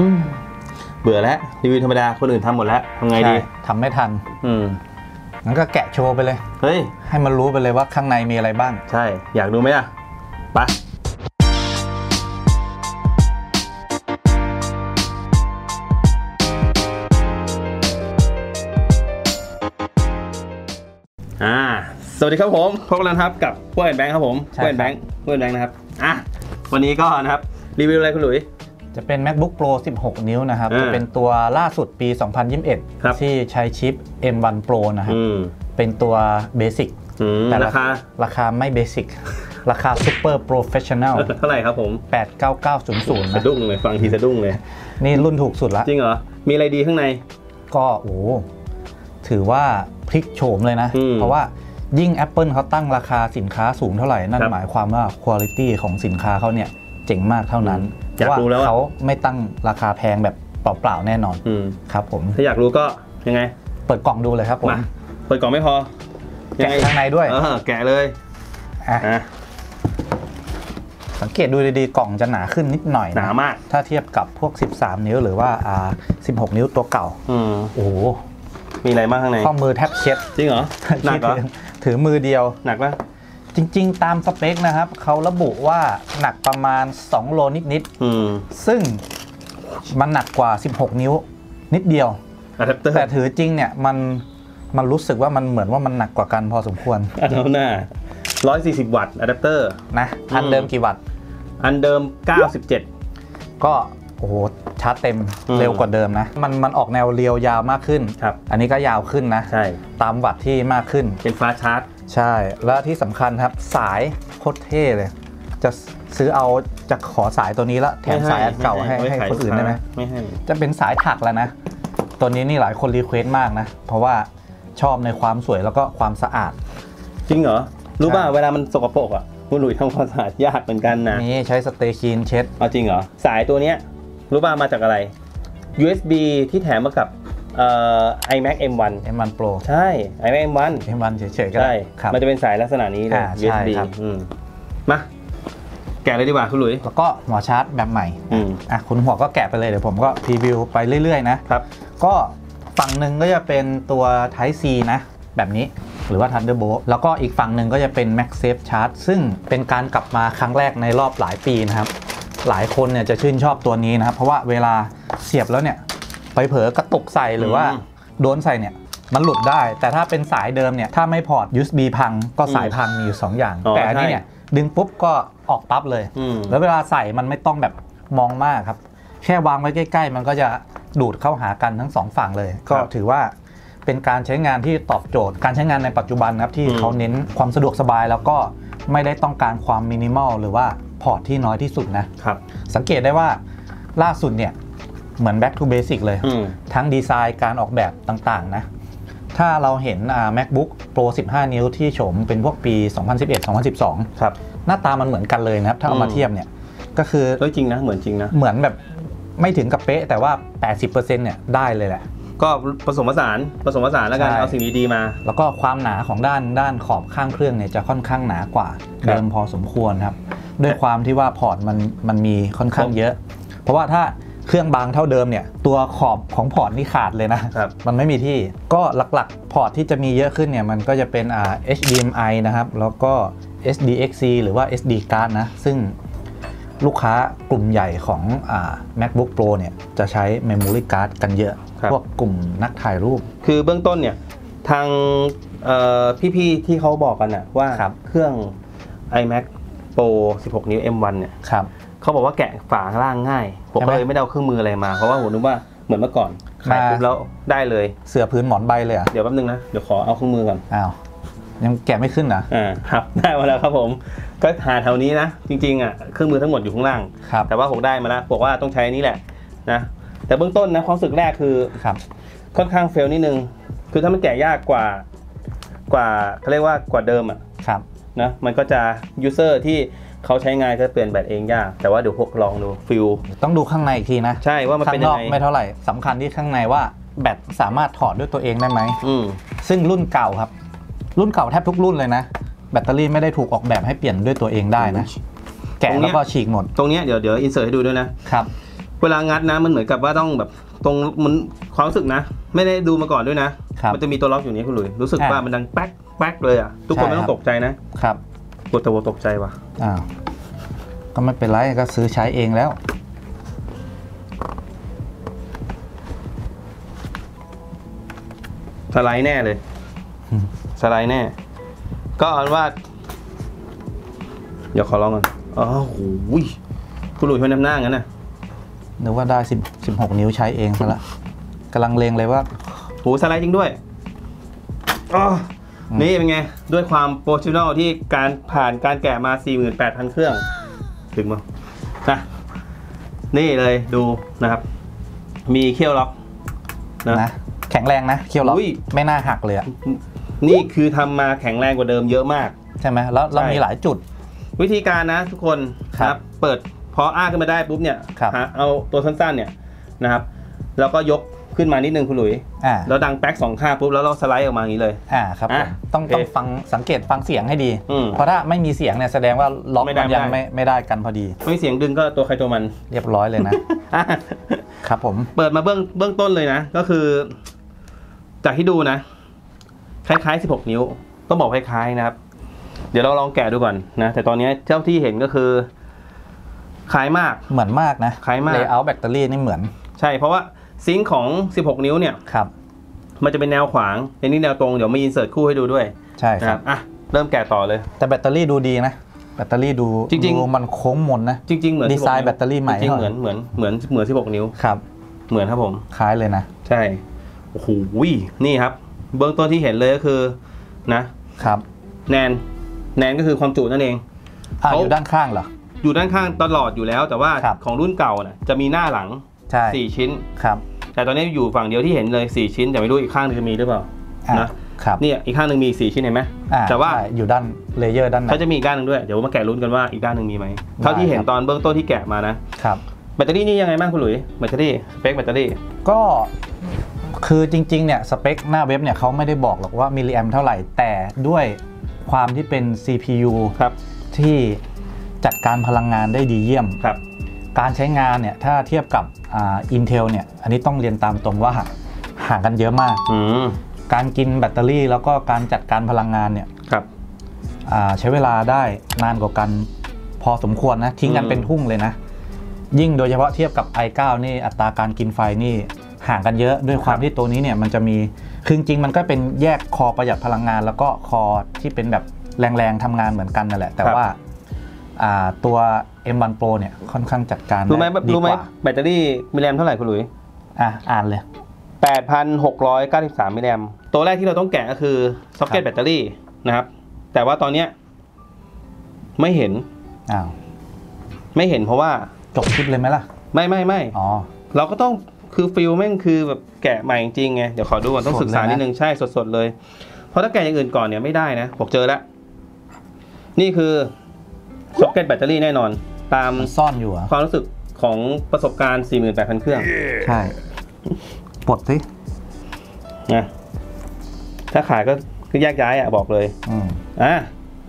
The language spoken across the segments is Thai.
อืมเบื่อแล้วรีวิวธรรมดาคนอื่นทำหมดแล้วทำไงดีใช่ทำไม่ทัน อืมงั้นก็แกะโชว์ไปเลย เฮ้ย ให้มันรู้ไปเลยว่าข้างในมีอะไรบ้าง ใช่ อยากดูไหมอะไปอ่า สวัสดีครับผมพบกันแล้วนะครับกับพวกแอนแบงค์ครับผมใช่พวกแอนแบงค์พวกแอนแบงค์นะครับ อะ วันนี้ก็นะครับ รีวิวอะไรคุณหลุย จะเป็น macbook pro 16 นิ้วนะครับอ่าจะเป็นตัวล่าสุดปีครับ2021 ที่ใช้ชิป M1 Pro นะครับอืมเป็นตัว Basic อืมแต่ราคาราคาไม่ Basic ราคา Super Professional เท่าไหร่ครับผม 89900สะนะดุ้งเลย ฟังทีสะดุ้งเลย นี่รุ่นถูกสุดละ จริงเหรอ มีอะไรดีข้างใน ก็โอ้โหถือว่าพลิกโฉมเลยนะอืมเพราะว่ายิ่ง Apple เขาตั้งราคาสินค้าสูงเท่าไหร่ นั่นครับหมายความว่าคุณภาพของสินค้าเขาเนี่ยเจ๋งมากเท่านั้น อืมอยากรู้แล้วอะเขาไม่ตั้งราคาแพงแบบเปล่าๆแน่นอนอืมครับผมถ้าอยากรู้ก็ยังไง เปิดกล่องดูเลยครับผมมาเปิดกล่องไม่พอแกะข้างในด้วยเออแกะเลยอะอะสังเกตดูดีๆ กล่องจะหนาขึ้นนิดหน่อยะหนามาก ถ้าเทียบกับพวก 13 นิ้วหรือว่าอ่า16 นิ้วตัวเก่าอืมโอ้โหมีอะไรบ้างข้างในข้อมือแทบเคล็ดจริงเหรอหนักเหรอถือถือมือเดียวหนักปะ จริงๆ ตามสเปคนะครับเขาระบุว่าหนักประมาณ 2 โลนิดอืมๆซึ่งมันหนักกว่า 16 นิ้ว นิดเดียวอะแดปเตอร์แต่ถือจริงเนี่ยมันมันรู้สึกว่ามันเหมือนว่ามันหนักกว่ากันพอสมควรอันนั้นน่ะ140 วัตต์อะแดปเตอร์นะอันเดิมกี่วัตต์ อันเดิม 97 ก็โอ้โหชาร์จเต็มอืมเร็วกว่าเดิมนะ มันมันออกแนวเรียวยาวมากขึ้นครับอันนี้ก็ยาวขึ้นนะ ใช่ ตามวัตต์ที่มากขึ้น เป็น fast charge ใช่ แล้วที่สำคัญครับสายโคตรเท่เลย จะซื้อเอาจะขอสายตัวนี้ละแถมสายอันเก่าให้ให้คนอื่นได้ไหมไม่ให้จะเป็นสายถักแล้วนะ ตัวนี้นี่หลายคน request มากนะ เพราะว่าชอบในความสวยแล้วก็ความสะอาด จริงเหรอ รู้ป่ะใช่เวลามันสกปรกอะคุณหลุยทำความสะอาดยากเหมือนกันนะนี่ใช้สเตคีนเช็ดเอาจริงเหรอ สายตัวเนี้ยรู้ป่ะมาจากอะไร USB ที่แถมมากับ เอ่อ iMac M1 M1 Pro ใช่ iMac M1 M1 เฉยๆก็ใช่ได้ครับมันจะเป็นสายลักษณะนี้เลยอ่าใช่ USB ครับอืมมาแกะเลยดีกว่าคุณหลุย แล้วก็หัวชาร์จแบบใหม่อืมอะคุณหัวก็แกะไปเลยเดี๋ยวผมก็พรีวิวไปเรื่อยๆนะครับ ก็ฝั่งหนึ่งก็จะเป็นตัว Type C นะ แบบนี้หรือว่า Thunderbolt แล้วก็อีกฝั่งหนึ่งก็จะเป็น MagSafe Charge ซึ่งเป็นการกลับมาครั้งแรกในรอบหลายปีนะครับ หลายคนเนี่ยจะชื่นชอบตัวนี้นะครับ เพราะว่าเวลาเสียบแล้วเนี่ย ไปเผลอกระตุกใส่หรือว่าอืมโดนใส่เนี่ยมันหลุดได้ แต่ถ้าเป็นสายเดิมเนี่ยถ้าไม่พอร์ต USB พังก็สายพังมีอยู่ 2 อย่างอ๋อแต่อันนี้ใช่เนี่ยดึงปุ๊บก็ออกปั๊บเลยอืมแล้วเวลาใส่มันไม่ต้องแบบมองมากครับ แค่วางไว้ใกล้ ๆ มันก็จะดูดเข้าหากันทั้งสองฝั่งเลย ก็ถือว่าเป็นการใช้งานที่ตอบโจทย์ การใช้งานในปัจจุบันนะครับที่อืมเขาเน้นความสะดวกสบายแล้วก็ไม่ได้ต้องการความมินิมอลหรือว่า port ที่น้อยที่สุดนะครับสังเกตได้ว่าล่าสุดเนี่ย เหมือน back to basic เลยอืมทั้งดีไซน์การออกแบบต่างๆนะ ถ้าเราเห็นอ่า macbook pro 15 นิ้วที่โฉมเป็นพวกปี 2011-2012 ครับ หน้าตามันเหมือนกันเลยนะครับ ถ้าเอามาอืมเทียบเนี่ย ก็คือเฮ้ยจริงนะ เหมือนจริงนะ เหมือนแบบไม่ถึงกับเป๊ะ แต่ว่า 80%เนี่ยได้เลยแหละก็ผสมผสานผสมผสานแล้วกันใช่เอาสิ่งดีๆมา แล้วก็ความหนาของด้านด้านขอบข้างเครื่องเนี่ยจะค่อนข้างหนากว่าครับเดิมพอสมควรครับ ด้วยความที่ว่า port มันมันมีค่อนข้างเยอะ เพราะว่าถ้า เครื่องบางเท่าเดิมเนี่ยตัวขอบของ port นี่ขาดเลยนะครับมันไม่มีที่ก็หลักๆ port ที่จะมีเยอะขึ้นเนี่ยมันก็จะเป็นอ่า HDMI นะครับ แล้วก็ SDXC หรือว่า SD card นะ ซึ่งลูกค้ากลุ่มใหญ่ของอ่า MacBook Pro เนี่ยจะใช้ Memory Card กันเยอะครับพวกกลุ่มนักถ่ายรูป คือเบื้องต้นเนี่ยทางเอ่อพี่ๆที่เขาบอกกันนะว่าครับเครื่อง iMac Pro 16 นิ้ว M1 เนี่ยครับ เขาบอกว่าแกะฝาข้างล่างง่ายผมใช่ไหมก็เลยไม่ได้เอาเครื่องมืออะไรมาเพราะว่าผมนึกว่าเหมือนเมื่อก่อนขายมาปุ๊บแล้วได้เลยเสือพื้นหมอนใบเลยเหรอะเดี๋ยวแป๊บนึงนะเดี๋ยวขอเอาเครื่องมือก่อนอ้าวยังแกะไม่ขึ้นเหรออ่าครับได้มาแล้วครับผม ก็หาแถวนี้นะ จริงๆอะเครื่องมือทั้งหมดอยู่ข้างล่างครับแต่ว่าผมได้มาแล้วบอกว่าต้องใช้อันนี้แหละนะแต่เบื้องต้นนะความรู้สึกแรกคือครับค่อนข้าง fail นิดนึง คือถ้ามันแกะยากกว่ากว่าเขาเรียกว่ากว่าเดิมอะครับนะมันก็จะ user ที่ เขาใช้งานก็เปลี่ยนแบตเองยาก แต่ว่าเดี๋ยวผมลองดู feel ต้องดูข้างในอีกทีนะใช่ว่ามันเป็นงนยัอกไม่เท่าไหร่สำคัญที่ข้างในว่าแบตสามารถถอดด้วยตัวเองได้ไหมอืมซึ่งรุ่นเก่าครับ รุ่นเก่าแทบทุกรุ่นเลยนะ แบตเตอรี่ไม่ได้ถูกออกแบบให้เปลี่ยนด้วยตัวเองได้นะ แกะแล้วก็ฉีกหมด ตรงเนี้ยเดี๋ยวเดี๋ยวอินเสิร์ตให้ดูด้วยนะครับ เวลางัดนะมันเหมือนกับว่าต้องแบบตรงมันความรู้สึกนะ ไม่ได้ดูมาก่อนด้วยนะครับมันจะมีตัวล็อกอยู่นี้คุณหลุยรู้สึกอ่าว่ามันดังแป๊กแป๊กเลยอะทุกคนใช่ไม่ต้อครังบตกใจนะครับกดตัวตกใจว่ะ อ้าวก็ไม่เป็นไรก็ซื้อใช้เองแล้วสไลด์แน่เลยอืมสไลด์แน่ ก็เอาเป็นว่า เดี๋ยวขอลองก่อนอ๋อโหยคุณหลุยมันนำหน้างั้นนะนึกว่าได้สิบสิบหกนิ้วใช้เองซะละกำลังเลงเลยว่าโหสไลด์จริงด้วยอ๋ออม นี่เป็นไง ด้วยความ professional ที่การผ่านการแกะมา 48,000 เครื่อง ถึงมั้งนะนี่เลยดูนะครับ มีเขี้ยวล็อกนะนะแข็งแรงนะเคียวล็อกอุ้ย ไม่น่าหักเลยอะนี่คือทำมาแข็งแรงกว่าเดิมเยอะมาก ใช่ไหมแล้วเราใช่ มีหลายจุด วิธีการนะทุกคนครับ เปิดพออ้าขึ้นมาได้ปุ๊บเนี่ยครับหาเอาตัวสั้นๆเนี่ยนะครับ แล้วก็ยก ขึ้นมานิดนึงคุณหลุยอ่าแล้วดังแป๊กสองข้างปุ๊บแล้วเราสไลด์ออกมาอย่างนี้เลย อ่าครับผมอะต้องโอเคต้องฟังสังเกตฟังเสียงให้ดี อืมเพราะถ้าไม่มีเสียงเนี่ยแสดงว่าล็อกไม่ได้มันยังไม่ไม่ได้ไม่ได้กันพอดี ไม่มีเสียงดึงก็ตัวใครตัวมันเรียบร้อยเลยนะ อะครับผมเปิดมาเบื้องเบื้องต้นเลยนะ ก็คือ จากที่ดูนะ คล้ายๆ 16 นิ้ว ต้องบอกคล้ายๆนะครับ เดี๋ยวเราลองแกะดูก่อนนะ แต่ตอนนี้เจ้าที่เห็นก็คือคล้ายมาก เหมือนมากนะคล้ายมาก layer แบตเตอรี่นี่เหมือน ใช่เพราะว่า sink ของ 16 นิ้วเนี่ยครับ มันจะเป็นแนวขวางในนี้แนวตรงเดี๋ยวมี insert คู่ให้ดูด้วยใช่นะคครัรับบอะเริ่มแกะต่อเลย แต่แบตเตอรี่ดูดีนะแบตเตอรี่ดูจริงๆดูมันโค้งมนนะ จริง ๆ เหมือนดีไซน์16แบตเตอรี่ใหม่จริงๆหน่เหอยมือนเหมือนเหมือนเหมือน 16 นิ้วครับ เหมือนครับผม คล้ายเลยนะ ใช่โอ้โหนี่ครับ เบื้องต้นที่เห็นเลยก็คือนะครับแนนแนนก็คือความจุนั่นเองอ่าเขาอยู่ด้านข้างเหรออยู่ด้านข้างตลอดอยู่แล้ว แต่ว่าครับของรุ่นเก่าน่ะจะมีหน้าหลัง ใช่4ชิ้น ครับ แต่ตอนนี้อยู่ฝั่งเดียวที่เห็นเลย4ชิ้น แต่ไม่รู้อีกข้างหนึงจะมีหรือเปล่าอ่านะครับเนี่ยอีกข้างหนึ่งมี4ชิ้นเห็นไหมอ่าแต่ว่าใช่อยู่ด้าน layer ด้านใน เขาจะมีอีกด้านหนึ่งด้วยเดี๋ยวมาแกะลุ้นกันว่าอีกด้านหนึ่งมีไหมเท่าที่เห็นครับ ตอนเบื้องต้นที่แกะมานะครับ แบตเตอรี่นี่ยังไงบ้างคุณหลุยแบตเตอรี่สเปคแบตเตอรี่ก็คือจริงๆ เนี่ยสเปคหน้าเว็บเนี่ยเขาไม่ได้บอกหรอกว่ามิลลิแอมเท่าไหร่ แต่ด้วยความที่เป็น CPU ครับที่จัดการพลังงานได้ดีเยี่ยม ครับ การใช้งานเนี่ยถ้าเทียบกับอ่า Intel เนี่ยอันนี้ต้องเรียนตามตรงว่าห่างกันเยอะมากอืมการกินแบตเตอรี่แล้วก็การจัดการพลังงานเนี่ยครับอ่าใช้เวลาได้นานกว่ากันพอสมควรนะทิ้งกันอืมเป็นทุ่งเลยนะ ยิ่งโดยเฉพาะเทียบกับ i9 นี่อัตราการกินไฟนี่ห่างกันเยอะด้วยความที่ตัวนี้เนี่ยมันจะมีคือจริงๆมันก็เป็นแยกคอประหยัดพลังงาน แล้วก็คอที่เป็นแบบแรงๆทำงานเหมือนกันนั่นแหละ แต่ว่าอ่า ตัว M1 Pro เนี่ยค่อนข้างจัดการรู้ไหมด้ดีรู้ไหมกว่าแบตเตอรี่มิลลิแอมเท่าไหร่คุณหลุยอะอ่านเลย 8,693มิลลิแอมตัวแรกที่เราต้องแกะก็คือซ็อกเก็ตครับแบตเตอรี่นะครับ แต่ว่าตอนเนี้ยไม่เห็นอ้าวไม่เห็นเพราะว่าจบคลิปเลยไหมล่ะ ไม่ไม่ไม่อ๋อเราก็ต้องคือ feel แม่งคือแบบแกะใหม่จริงๆไงเดี๋ยวขอดูก่อนต้องสดศึกษาเลยนะนิดนึงใช่สดๆเลย เพราะถ้าแกะอย่างอื่นก่อนเนี่ยไม่ได้นะผมเจอแล้วนี่คือ ซ็อกเก็ตแบตเตอรี่แน่นอน ตามมันซ่อนอยู่เหรอะความรู้สึกของประสบการณ์ 48,000 เครื่องใช่ปลดสินะถ้าขายก็ก็แยกย้ายอะบอกเลยอืมอะ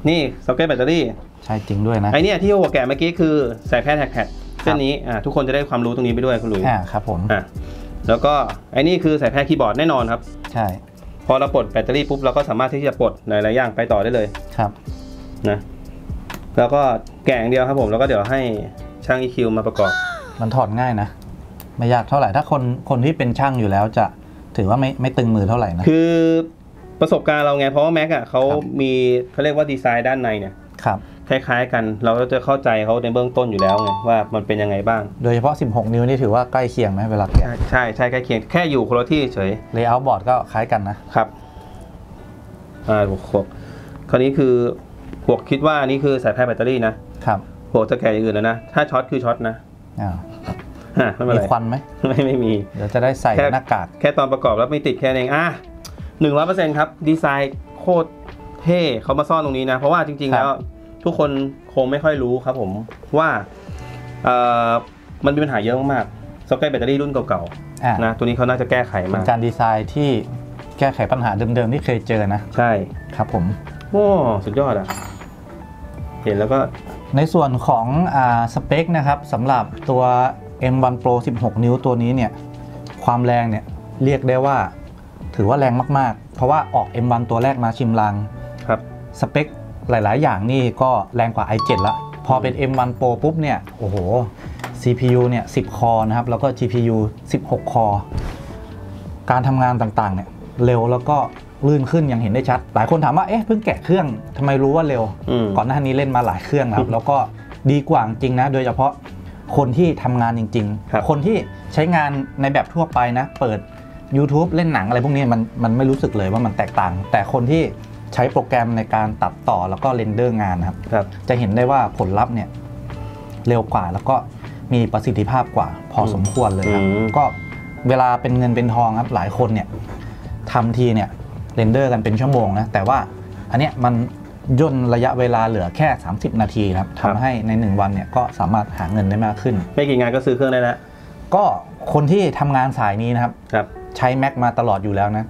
นี่ซ็อกเก็ตแบตเตอรี่ ใช่จริงด้วยนะไอเนี่ยที่หัวแกะเมื่อกี้คือสายแพ trackpad เส้นนี้อะทุกคนจะได้ความรู้ตรงนี้ไปด้วยคุณหลุยอ่าครับผมอะแล้วก็ไอ้นี่คือสายแพทย์คีย์บอร์ดแน่นอนครับ ใช่พอเราปลดแบตเตอรี่ปุ๊บเราก็สามารถที่จะปลดหลายๆอย่างไปต่อได้เลยครับนะ แล้วก็แกะอย่างเดียวครับผมแล้วก็เดี๋ยวให้ช่าง EQ มาประกอบ มันถอดง่ายนะ ไม่ยากเท่าไหร่ ถ้าคนคนที่เป็นช่างอยู่แล้วจะถือว่าไม่ไม่ตึงมือเท่าไหร่นะ คือประสบการณ์เราไง เพราะว่าแม็กอะเขาครับมีเขาเรียกว่าดีไซน์ด้านในเนี่ยครับคล้ายๆกันเราก็จะเข้าใจเขาในเบื้องต้นอยู่แล้วไงว่ามันเป็นยังไงบ้าง โดยเฉพาะ 16 นิ้วนี่ถือว่าใกล้เคียงไหมเวลาแกะใช่ใช่ใกล้เคียงแค่อยู่คนละที่เฉย layer บอร์ดก็คล้ายกันนะครับอ่าบวกขวบคราวนี้คือ ผมคิดว่านี่คือสายแพทย์แบตเตอรี่นะครับผมจะแกะอย่างอื่นแล้วนะ ถ้าช็อตคือช็อตนะอ้าวฮะไม่เป็นมีไรควันไหมไม่ไม่มี เดี๋ยวจะได้ใส่แค่หน้ากาก แค่ตอนประกอบแล้วไม่ติดแค่นั้นเองอะหนึ่งร้อยเปอร์เซ็นต์ครับ ดีไซน์โคตรเท่เขามาซ่อนตรงนี้นะ เพราะว่าจริง ๆ แล้ว ทุกคนคงไม่ค่อยรู้ครับผมว่าเอ่อมันมีปัญหาเยอะมากๆซ็อกเก็ตแบตเตอรี่รุ่นเก่าอ่าๆนะตัวนี้เขาน่าจะแก้ไขเป็มานการดีไซน์ที่แก้ไขปัญหาเดิมๆที่เคยเจอนะ ใช่ครับผมโอ้สุดยอดอะ เห็นแล้วก็ในส่วนของอ่าสเปคนะครับสำหรับตัว M1 Pro 16 นิ้วตัวนี้เนี่ยความแรงเนี่ยเรียกได้ว่าถือว่าแรงมากๆ เพราะว่าออก M1 ตัวแรกมาชิมลังครับสเปคหลาย ๆ อย่างนี่ก็แรงกว่า i7 ละพอเป็น M1 Pro ปุ๊บเนี่ยโอ้โห CPU เนี่ย10 คอนะครับ แล้วก็ GPU 16 คอ การทำงานต่าง ๆ เนี่ยเร็วแล้วก็ ลื่นขึ้นอย่างเห็นได้ชัด หลายคนถามว่าเอ๊ะเพิ่งแกะเครื่องทำไมรู้ว่าเร็วอืมก่อนหน้านี้เล่นมาหลายเครื่องนะครับแล้วก็ดีกว่าจริงนะ โดยเฉพาะคนที่ทำงานจริงครับๆคนที่ใช้งานในแบบทั่วไปนะ เปิด YouTube เล่นหนังอะไรพวกนี้มันมันไม่รู้สึกเลยว่ามันแตกต่าง แต่คนที่ใช้โปรแกรมในการตัดต่อแล้วก็ render งานนะครับครับจะเห็นได้ว่าผลลัพธ์เนี่ยเร็วกว่าแล้วก็มีประสิทธิภาพกว่าพอสมควรเลยครับอืมก็เวลาเป็นเงินเป็นทองครับหลายคนเนี่ยทำทีเนี่ย render กันเป็นชั่วโมงนะแต่ว่าอันเนี้ยมันย่นระยะเวลาเหลือแค่ 30 นาทีนะครับครับทำให้ใน 1 วันเนี่ยก็สามารถหาเงินได้มากขึ้น ไม่กี่งานก็ซื้อเครื่องได้แล้วก็คนที่ทำงานสายนี้นะครับ ครับ ใช้ Mac มาตลอดอยู่แล้วนะ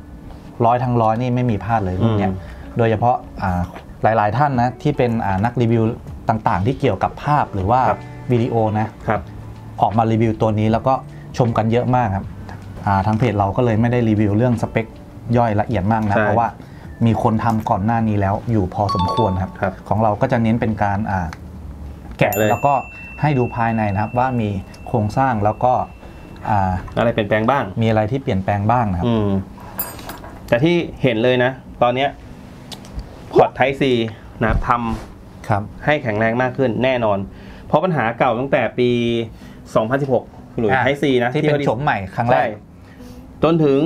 ร้อยทั้งร้อยนี่ไม่มีพลาดเลยรุ่นเนี้ยอืม โดยเฉพาะอ่าหลายๆท่านนะที่เป็นอ่านักรีวิวต่างๆ ที่เกี่ยวกับภาพหรือว่าครับวิดีโอนะ ครับ ออกมารีวิวตัวนี้แล้วก็ชมกันเยอะมากครับอ่าทางเพจเราก็เลยไม่ได้รีวิวเรื่องสเปค ย่อยละเอียดมากนะใช่เพราะว่ามีคนทำก่อนหน้านี้แล้วอยู่พอสมควรครับครับของเราก็จะเน้นเป็นการอ่าแกะเลยแล้วก็ให้ดูภายในนะครับว่ามีโครงสร้างแล้วก็อ่าอะไรเปลี่ยนแปลงบ้าง มีอะไรที่เปลี่ยนแปลงบ้างนะครับอืมแต่ที่เห็นเลยนะ ตอนเนี้ย port Type C นะครับครับทำให้แข็งแรงมากขึ้นแน่นอน เพราะปัญหาเก่าตั้งแต่ปี 2016คุณหลุยอะไทซีนะที่เป็นขาโฉมใหม่ครั้งแรใช่จนถึง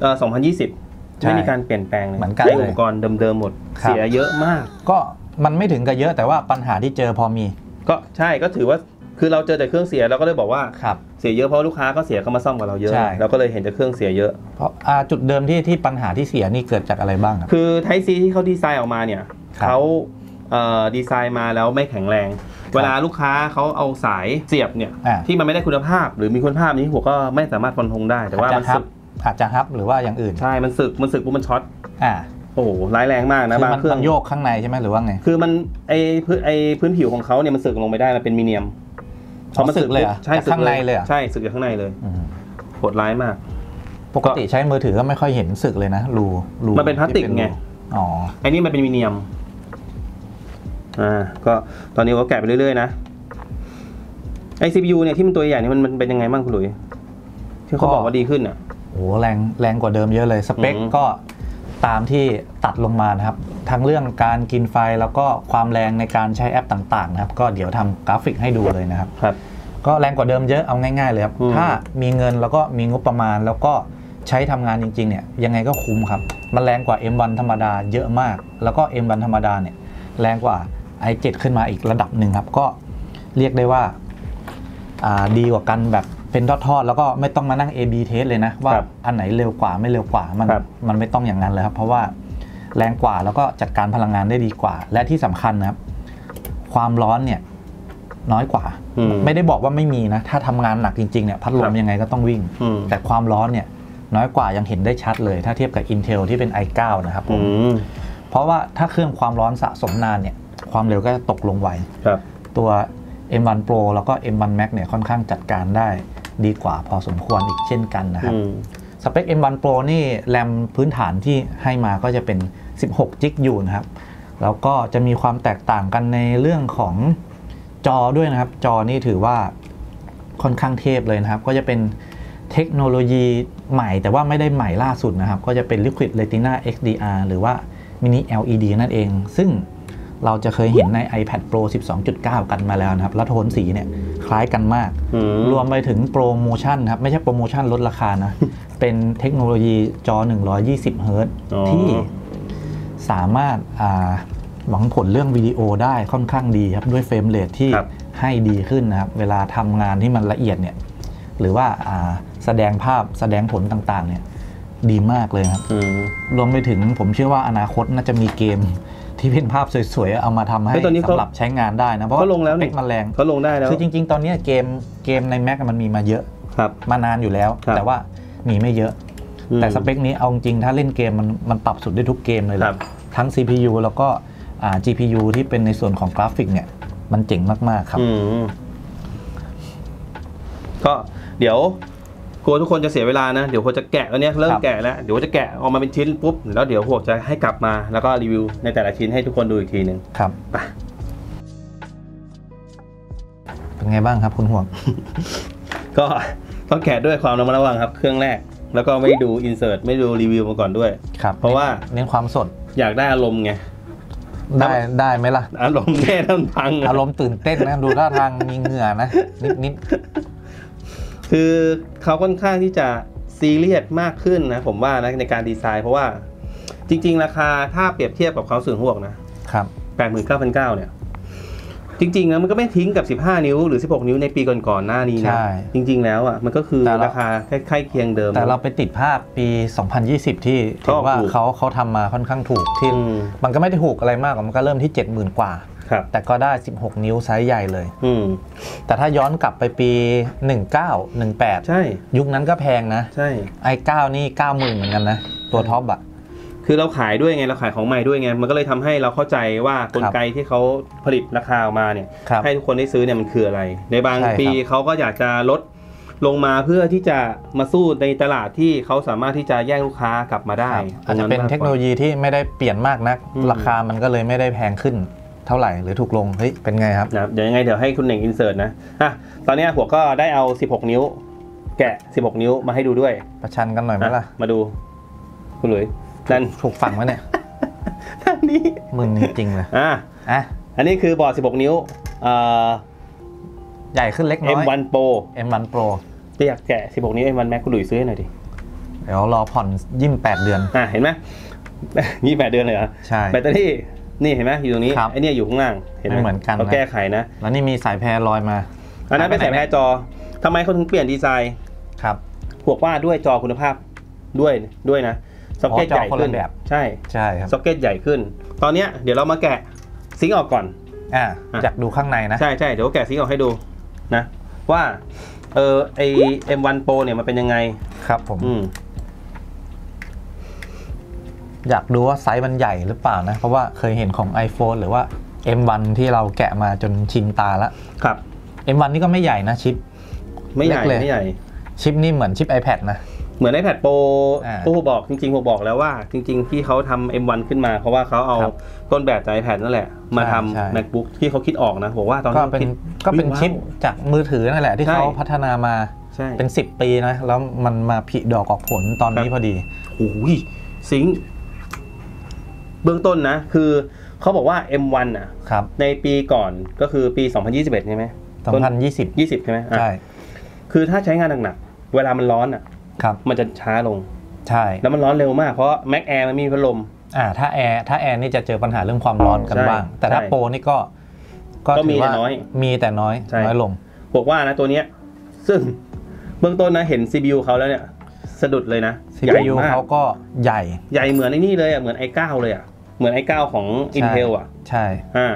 เอ่อ2020 ใช่ไม่มีการเปลี่ยนแปลงเลยเหมือนกัน ใช้เลยอุปกรณ์เดิมๆหมดครับเสียเยอะมาก ก็มันไม่ถึงกับเยอะแต่ว่าปัญหาที่เจอพอมีก็ใช่ก็ถือว่าคือเราเจอแต่เครื่องเสียเราก็เลยบอกว่า ครับ เสียเยอะเพราะลูกค้าก็เสียก็มาซ่อมกับเราเยอะ ใช่ เราก็เลยเห็นแต่เครื่องเสียเยอะ เพราะอ่าจุดเดิมที่ที่ปัญหาที่เสียนี่เกิดจากอะไรบ้างครับ คือไทซีที่เขาดีไซน์ออกมาเนี่ยครับเขาเอ่อดีไซน์มาแล้วไม่แข็งแรง เวลาลูกค้าเขาเอาสายเสียบเนี่ยอ่าที่มันไม่ได้คุณภาพ หรือมีคุณภาพนี้ผมก็ไม่สามารถฟันธงได้แต่ว่าอาจมันจะฮัสึบก อาจจะฮับหรือว่าอย่างอื่น ใช่ มันสึก มันสึกปุ๊บมันช็อต อ่า โอ้โหร้ายแรงมากนะคืบางมันเครื่องมันโยกข้างในใช่ไหมหรือว่าไง คือมันไอพื้นไอพื้นผิวของเขาเนี่ยมันสึกลงไม่ได้ มันเป็นมีเนียมอ๋อสึกเลยเหรอปุ๊บใช่จากสึกข้างในเลยเหรอใช่สึกจากข้างในเลยอืมโหดร้ายมาก ปกติใช้มือถือก็ไม่ค่อยเห็นสึกเลยนะรูรูมันเป็นพลาสติกที่ไงรูอ๋อไอ้นี่มันเป็นมีเนียม อ่า ก็ตอนนี้ก็แกะไปเรื่อยๆนะไอ CPU เนี่ยที่มันตัวใหญ่เนี่ยมันมันเป็นยังไงบ้างคุณหลุยที่เขาบอกว่าดีขึ้นอะ โอ้โหแรงแรงกว่าเดิมเยอะเลยสเปคอืมก็ตามที่ตัดลงมานะครับ ทั้งเรื่องการกินไฟแล้วก็ความแรงในการใช้แอปต่างๆนะครับ ก็เดี๋ยวทำกราฟิกให้ดูเลยนะครับครับ ก็แรงกว่าเดิมเยอะเอาง่ายๆเลยครับอืมถ้ามีเงินแล้วก็มีงบประมาณแล้วก็ใช้ทำงานจริงๆเนี่ยยังไงก็คุ้มครับ มันแรงกว่า M1 ธรรมดาเยอะมาก แล้วก็ M1 ธรรมดาเนี่ยแรงกว่า i7 ขึ้นมาอีกระดับหนึ่งครับ ก็เรียกได้ว่าอ่าดีกว่ากันแบบ เป็นทอดๆแล้วก็ไม่ต้องมานั่ง A/B test เลยนะ ว่าครับอันไหนเร็วกว่าไม่เร็วกว่ามันครับ มันไม่ต้องอย่างนั้นเลยครับ เพราะว่าแรงกว่าแล้วก็จัดการพลังงานได้ดีกว่า และที่สำคัญนะครับ ความร้อนเนี่ยน้อยกว่า อืม ไม่ได้บอกว่าไม่มีนะ ถ้าทำงานหนักจริงๆเนี่ยพัดลครัมบยังไงก็ต้องวิ่ง อืม แต่ความร้อนเนี่ยน้อยกว่ายังเห็นได้ชัดเลย ถ้าเทียบกับ Intel ที่เป็น i9 นะครับผอืมม เพราะว่าถ้าเครื่องความร้อนสะสมนานเนี่ยความเร็วก็จะตกลงไว ครับ ตัว M1 Pro แล้วก็ M1 Max เนี่ยค่อนข้างจัดการได้ ดีกว่าพอสมควรอีกเช่นกันนะครับอืมสเปค M1 Pro นี่แรมพื้นฐานที่ให้มาก็จะเป็น 16 จิกอยู่นะครับ แล้วก็จะมีความแตกต่างกันในเรื่องของจอด้วยนะครับ จอนี่ถือว่าค่อนข้างเทพเลยนะครับ ก็จะเป็นเทคโนโลยีใหม่แต่ว่าไม่ได้ใหม่ล่าสุดนะครับ ก็จะเป็น Liquid Retina XDR หรือว่า Mini LED นั่นเอง ซึ่ง เราจะเคยเห็นใน iPad Pro 12.9 กันมาแล้วนะครับ แล้วโทนสีเนี่ยคล้ายกันมากอืมรวมไปถึงโปรโมชั่นครับ ไม่ใช่โปรโมชั่นลดราคานะ เป็นเทคโนโลยีจอ 120 เฮิรตซ์อ๋อที่สามารถอ่าหวังผลเรื่องวิดีโอได้ค่อนข้างดีครับ ด้วย frame rate ที่ครับให้ดีขึ้นนะครับ เวลาทำงานที่มันละเอียดเนี่ย หรือว่าอ่าแสดงภาพแสดงผลต่างๆ เนี่ยดีมากเลยครับอืมรวมไปถึงผมเชื่อว่าอนาคตน่าจะมีเกม ที่เป็นภาพสวยๆ เอามาทำให้เฮ้ยตอนนี้เขาสำหรับใช้งานได้นะ เพราะว่าเขาลงแล้วสนี่เปคมันแรงเขาลงได้แล้ว คือจริง ๆ ตอนนี้เกมเกมใน Mac มันมีมาเยอะครับมานานอยู่แล้วครับแต่ว่ามีไม่เยอะอืมแต่สเปคนี้เอาจริงๆถ้าเล่นเกมมันมันปรับสุดได้ทุกเกมเลยแหครัละบทั้ง CPU แล้วก็อ่า GPU ที่เป็นในส่วนของกราฟิกเนี่ย มันเจ๋งมากๆครับอืมก็เดี๋ยว กลัวทุกคนจะเสียเวลานะ เดี๋ยวพอจะแกะแล้วเนี้ยเริ่มครับแกะแล้ว เดี๋ยวจะแกะออกมาเป็นชิ้นปุ๊บ แล้วเดี๋ยวพวกจะให้กลับมาแล้วก็รีวิวในแต่ละชิ้นให้ทุกคนดูอีกทีหนึ่งครับไปเป็นไงบ้างครับคุณหลุย ก็ต้องแกะด้วยความระมัดระวังครับ เครื่องแรก แล้วก็ไม่ดู insert ไม่ดูรีวิวมาก่อนด้วยครับเพราะว่าเน้นความสดอยากได้อารมณ์ไงได้ได้ไหมล่ะ อารมณ์แน่ต้องพังอะอารมณ์ตื่นเต้นนะ ดูท่าทางมีเหงื่อนะ นิดนิด คือเขาค่อนข้างที่จะซีเรียสมากขึ้นนะผมว่านะในการดีไซน์เพราะว่าจริง ๆ ราคาถ้าเปรียบเทียบกับเขาสื่อหวกนะครับ89,900เนี่ย จริงๆนะมันก็ไม่ทิ้งกับ15นิ้วหรือ16นิ้วในปีก่อนๆหน้านี้นะใช่จริง ๆ แล้วอะมันก็คือแต่เราราคาใกล้ๆเคียงเดิม แต่เราไปติดภาพปี 2020 ที่ถือว่าก็ถูกเขาเขาทำมาค่อนข้างถูกที่อืมมันก็ไม่ได้ถูกอะไรมากหรอกมันก็เริ่มที่ 70,000 กว่าครับ แต่ก็ได้ 16 นิ้วไซส์ใหญ่เลยอืมแต่ถ้าย้อนกลับไปปี 19 18 ใช่ ยุคนั้นก็แพงนะ ใช่ i 9นี่ 90,000 เหมือนกันนะ ตัวท็อปอะคือเราขายด้วยไง เราขายของใหม่ด้วยไง มันก็เลยทำให้เราเข้าใจว่ากลไกที่เขาผลิตราคาออกมาเนี่ยครับให้ทุกคนได้ซื้อเนี่ยมันคืออะไร ในบางใช่ครับปีเขาก็อยากจะลดลงมาเพื่อที่จะมาสู้ในตลาดที่เขาสามารถที่จะแย่งลูกค้ากลับมาได้ครับอาจจะเป็นตรงมากกว่าเทคโนโลยีที่ไม่ได้เปลี่ยนมากนักอืมราคามันก็เลยไม่ได้แพงขึ้น เท่าไหร่หรือถูกลงเฮ้ยเป็นไงครับนะครับเดี๋ยวยังไงเดี๋ยวให้คุณเหน่งอินเสิร์ตนะอะตอนเนี้ยหัวก็ได้เอา 16 นิ้ว แกะ 16 นิ้วมาให้ดูด้วย ประชันกันหน่อยไหมล่ะอะมาดู คุณหลุยนั่นถูกฝั่งไหมเนี่ยท่านนี้มึนจริงๆเลยอะอะอันนี้คือบอร์ด 16 นิ้วเอ่อใหญ่ขึ้นเล็กน้อย M1 Pro M1 Pro จะอยากแกะ 16 นิ้ว M1 Max คุณหลุยซื้อให้หน่อยดิเดี๋ยวรอผ่อนยิ่ม8เดือนอะเห็นไหมยี่แปดเดือนเลยเหรอใช่แบตเตอรี่ นี่เห็นไหมอยู่ตรงนี้ครับไอเนี่ยอยู่ข้างล่างเห็นไหมไม่เหมือนกันนะเขาแก้ไขนะแล้วนี่มีสายแพรลอยมาอันนั้นเป็นหายสายไปไหนแพรจอทำไมเขาถึงเปลี่ยนดีไซน์ครับพวกว่าด้วยจอคุณภาพด้วยด้วยนะซ็อกเก็ตอ๋อจอใหญ่คนขึ้ละนแบบ ใช่ใช่ครับซ็อกเก็ตใหญ่ขึ้น ตอนเนี้ยเดี๋ยวเรามาแกะซิงค์ออกก่อน อะอะอยากดูข้างในนะ ใช่ใช่เดี๋ยวแกะซิงค์ออกให้ดูนะว่าเออไอ M1 Pro เนี่ยมันเป็นยังไง ครับผม อืม อยากดูว่าไซส์มันใหญ่หรือเปล่านะ เพราะว่าเคยเห็นของ iPhone หรือว่า M1 ที่เราแกะมาจนชินตาละครับ M1 นี่ก็ไม่ใหญ่นะชิป ไม่ใหญ่เล็กเลย ไม่ใหญ่ ชิปนี่เหมือนชิป iPad นะ เหมือน iPad Pro อ่าผู้บอกจริงๆผมบอกแล้วว่า จริง ๆ ที่เขาทำ M1 ขึ้นมา เพราะว่าเขาเอาครับต้นแบบจาก iPad นั่นแหละ มาใช่ทำใช่ MacBook ที่เขาคิดออกนะบอกว่าตอนก็นั้นเป็นคิดก็เป็นว้าวชิปจากมือถือนั่นแหละที่ใช่ เขาพัฒนามาใช่ เป็น 10 ปีนะ แล้วมันมาผลิดอกออกผลตอนนี้ครับ พอดี โอ้ยซิงค์ เบื้องต้นนะ คือเขาบอกว่า M1 อะครับ ในปีก่อนก็คือปี 2021 ใช่ไหมต้น2020 20 ใช่ไหมอะใช่ คือถ้าใช้งานหนักๆ เวลามันร้อนอะครับมันจะช้าลง ใช่ แล้วมันร้อนเร็วมาก เพราะ Mac Air มันมีพัดลม อ่า ถ้าแอร์ ถ้าแอร์นี่จะเจอปัญหาเรื่องความร้อนกันใช่บ้าง แต่ถ้าใช่โปรนี่ก็ ก็มีถืว่าแต่น้อย มีแต่น้อยใช่น้อยลง บอกว่านะตัวเนี้ย ซึ่งเบื้องต้นนะเห็น CPU เขาแล้วเนี่ย สะดุดเลยนะ ใหญ่ CPU มากเขาก็ใหญ่ ใหญ่เหมือนไอ้นี่เลยอะเหมือน i9 เลยอะเหมือน i9 ของ Intel อะใช่อ่า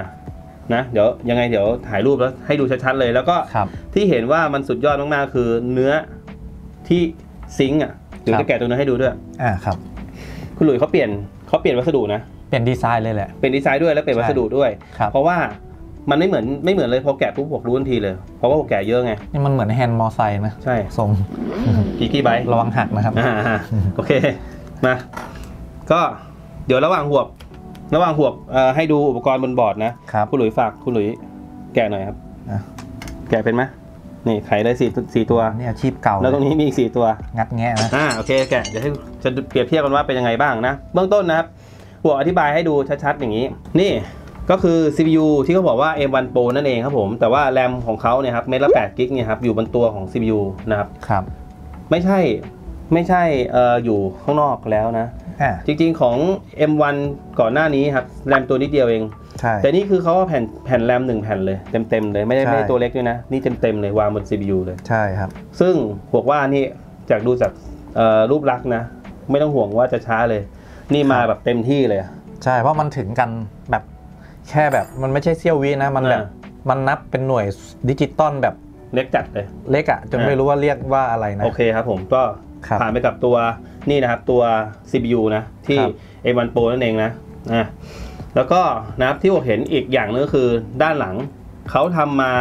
นะเดี๋ยวยังไงเดี๋ยวถ่ายรูปแล้วให้ดูชัดๆเลย แล้วก็ครับ ที่เห็นว่ามันสุดยอดมากๆคือเนื้อที่ซิงค์อะเดี๋ยวครับจะแกะตัวเนื้อให้ดูด้วย อ่าครับ คุณหลุยส์เขาเปลี่ยนเขาเปลี่ยนวัสดุนะ เปลี่ยนดีไซน์เลยแหละ เป็นดีไซน์ด้วยแล้วเปลี่ยนใช่วัสดุด้วย ครับ เพราะว่า มันไม่เหมือนไม่เหมือนเลยพอแกะปุ๊บบอกรู้ทันทีเลย เพราะว่าผมแกะเยอะไงนี่มันเหมือนแฮนด์มอไซค์นะใช่ทรงกี่กี่ใบระวังหักนะครับอ่าๆโอเคมาก็เดี๋ยวระหว่างหวบ ระหว่างหวบเอ่อให้ดูอุปกรณ์บนบอร์ดนะครับคุณหลุยฝากคุณหลุยแกะหน่อยครับอะแกะเป็นไหมนี่ไขได้สี่สี่ตัวนี่อาชีพเก่า แล้วตรงนี้มีอีกสี่ตัว งัดแงะนะอ่าโอเคแกะเดี๋ยวให้จะเปรียบเทียบกันว่าเป็นยังไงบ้างนะ เบื้องต้นนะครับหัวอธิบายให้ดูชัดๆอย่างนี้ นี่ ก็คือ CPU ที่เขาบอกว่า M1 Pro นั่นเองครับผม แต่ว่าแรมของเขาเนี่ยครับเมตรละ8กิกเนี่ยครับอยู่บนตัวของ CPU นะครับ ครับ ไม่ใช่ไม่ใช่เอ่ออยู่ข้างนอกแล้วนะ อ่าจริงๆของ M1 ก่อนหน้านี้ครับแรมตัวนิดเดียวเอง ใช่ แต่นี่คือเขาเอาแผ่นแผ่นแรมหนึ่งแผ่นเลยเต็มๆเลยไม่ได้ใช่ ไม่ได้ตัวเล็กด้วยนะ นี่เต็มๆเลยวางบน CPU เลย ใช่ครับ ซึ่งบอกว่านี่จากดูจากเอ่อรูปลักษณ์นะ ไม่ต้องห่วงว่าจะช้าเลย นี่มาครับแบบเต็มที่เลยอะ ใช่ เพราะมันถึงกันแบบ แค่แบบมันไม่ใช่เซี่ยววินะ มันแบบอ่ามันนับเป็นหน่วยดิจิตอลแบบเล็กจัดเลย เล็กอะจนอ่าไม่รู้ว่าเรียกว่าอะไรนะ โอเคครับผมก็ครับผ่านไปกับตัวนี่นะครับตัว CPU นะ ที่ครับ A1 Pro นั่นเองนะอะแล้วก็นะครับที่ผมเห็นอีกอย่างนึงก็คือด้านหลังเขาทำมา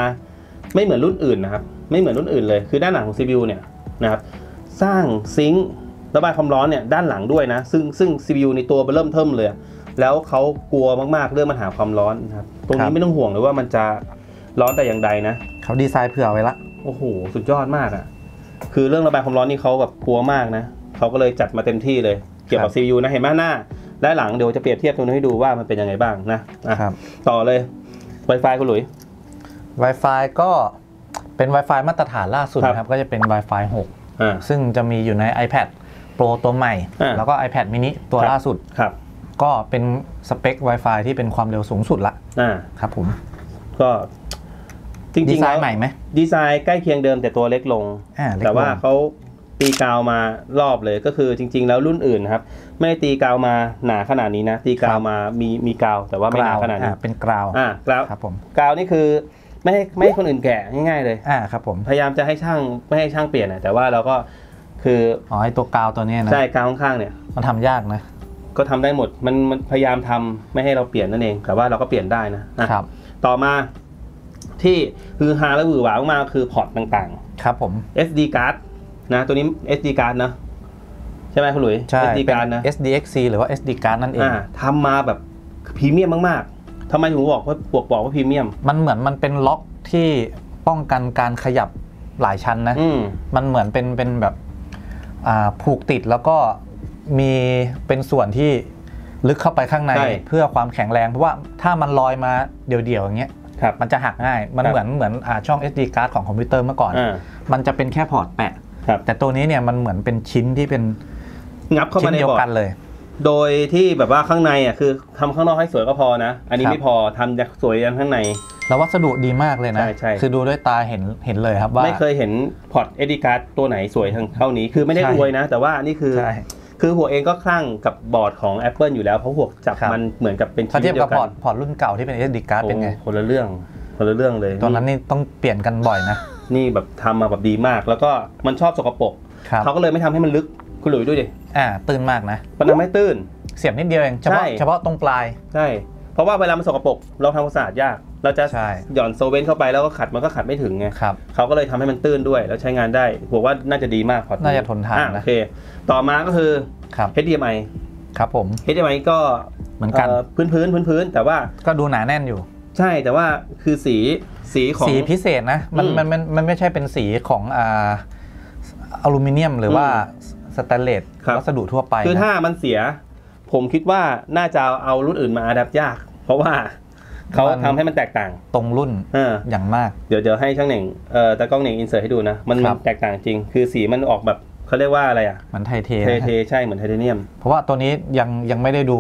ไม่เหมือนรุ่นอื่นนะครับ ไม่เหมือนรุ่นอื่นเลยคือด้านหลังของ CPU เนี่ยนะครับสร้างซิงค์ระบายความร้อนเนี่ยด้านหลังด้วยนะ ซึ่งซึ่ง CPU ในตัวเริ่มเทิมเลย แล้วเขากลัวมากๆเรื่องปัญหาความร้อนนะครับตรงครันี้บไม่ต้องห่วงเลยว่ามันจะร้อนแต่อย่างใดนะเขาดีไซน์เผื่อไว้ละโอ้โหสุดยอดมากอะ่ะคือเรื่องระบายความร้อนนี่เขาแบบกลัวมากนะเขาก็เลยจัดมาเต็มที่เลยเกี่ยวกับครับ CPU นะเห็นไหมหน้าและหลังเดี๋ยวจะเปรียบเทียบตรงนี้ให้ดูว่ามันเป็นยังไงบ้างนะอะครับต่อเลย Wi-Fi คุณหลุย Wi-Fi ก็เป็น Wi-Fi มาตรฐานล่าสุดครับนะครับ ก็จะเป็น Wi-Fi อ่า6ซึ่งจะมีอยู่ใน iPad Pro ตัวใหม่อ่าแล้วก็ iPad mini ตัวครับล่าสุดครับ ก็เป็นสเปค Wi-Fi ที่เป็นความเร็วสูงสุดละอ่าครับผมก็จริงๆดีไซน์แล้วใหม่ไหมดีไซน์ใกล้เคียงเดิมแต่ตัวเล็กลงอ่าเล็กแต่ว่าลงเขาตีกาวมารอบเลยก็คือจริง ๆ แล้วรุ่นอื่นนะครับ ไม่ได้ตีกาวมาหนาขนาดนี้นะ ตีกาวมามีมีกาว แต่ว่าไม่หนาขนาดนี้อ่เป็นกราวอ่ากาวครับผมกาวนี่คือไม่ให้ไม่ให้คนอื่นแกะง่ายๆเลยอ่าครับผมพยายามจะให้ช่างไม่ให้ช่างเปลี่ยนนะแต่ว่าเราก็คืออ๋อไอตัวกาวตัวเนี้ยนะใช่กาวข้างๆเนี่ยมันทำยากนะ ก็ทำได้หมดมันมันพยายามทำไม่ให้เราเปลี่ยนนั่นเอง แต่ว่าเราก็เปลี่ยนได้นะอะครับ ต่อมาที่คือฮาและหวือหวามากๆคือ port ต่างครับผมๆ SD card นะตัวนี้ SD card นะใช่ไหมคุณหลุยใช่ SD เป็น card นะ SDXC หรือว่า SD card นั่นเองอ่าทำมาแบบพรีเมียมมากๆทำไมถึงบอกว่าบวกบอกว่าพรีเมียม มันเหมือนมันเป็นล็อกที่ป้องกันการขยับหลายชั้นนะอืมมันเหมือนเป็นเป็นแบบอ่าผูกติดแล้วก็ มีเป็นส่วนที่ลึกเข้าไปข้างในใช่เพื่อความแข็งแรงเพราะว่าถ้ามันลอยมาเดี่ยวๆอย่างเงี้ยครับมันจะหักง่าย มันครับ เหมือนเหมือนอาช่อง SD card ของคอมพิวเตอร์เมื่อก่อน อ่ามันจะเป็นแค่ port แปะ ครับแต่ตัวนี้เนี่ยมันเหมือนเป็นชิ้นที่เป็นงับเข้าชิ้นเดียวกันเลย โดยที่แบบว่าข้างในอะคือทำข้างนอกให้สวยก็พอนะ อันนี้ครับ ไม่พอทำจากสวยยันข้างใน แล้ววัสดุดีมากเลยนะ ใช่ใช่ คือดูด้วยตาเห็นเห็นเลยครับว่า ไม่เคยเห็น port SD card ตัวไหนสวยเท่านี้คือไม่ได้ใช่อวยนะ แต่ว่านี่คือใช่ คือหัวเองก็คลั่งกับบอร์ดของ Apple อยู่แล้ว เพราะหัวจับครับ มันเหมือนกับเป็นถ้าชิ้นเทียบกับ port port รุ่นเก่าที่เป็น SD card เป็นไง โอ้คนละเรื่องคนละเรื่องเลยตัวนั้นนี่ต้องเปลี่ยนกันบ่อยนะ นี่แบบทำมาแบบดีมาก แล้วก็มันชอบสกปรกครับเขาก็เลยไม่ทำให้มันลึกคุณหลุยดูดิอ่าตื้นมากนะ มันทำให้ตื้น เสียบนิดเดียวเองเฉพาะใช่ เฉพาะตรงปลาย ใช่ เพราะว่าเวลามันสกปรกเราทำความสะอาดยาก เราจะใช่หย่อนโซเวนเข้าไปแล้วก็ขัดมันก็ขัดไม่ถึงไงครับเขาก็เลยทำให้มันตื้นด้วย แล้วใช้งานได้ผมว่าน่าจะดีมากพอร์ตน่าจะทนทานอ่นะโอเคต่อมาก็คือครับ HDMI ครับผม HDMI ก็เหมือนกันพื้นพื้นพื้นพื้นๆแต่ว่าก็ดูหนาแน่นอยู่ ใช่แต่ว่าคือสีสีของสีพิเศษนะมันอืมมันมันมันไม่ใช่เป็นสีของอ่าอลูมิเนียมหรือว่าสแตนเลสครับวัสดุทั่วไป คือนะถ้ามันเสีย ผมคิดว่าน่าจะเอารุ่นอื่นมาอัดับยาก เพราะว่า เขาทำให้มันแตกต่างตรงรุ่นเอออย่างมาก เดี๋ยวเดี๋ยวให้ช่างเหน่งเอ่อตากล้องเหน่งอินเสิร์ตให้ดูนะ มันคมัรันบแตกต่างจริง คือสีมันออกแบบเขาเรียกว่าอะไรอะเหมือนไทเทเทนะเทใช่เหมือนไทเทเนียม เพราะว่าตัวนี้ยังยังไม่ได้ดู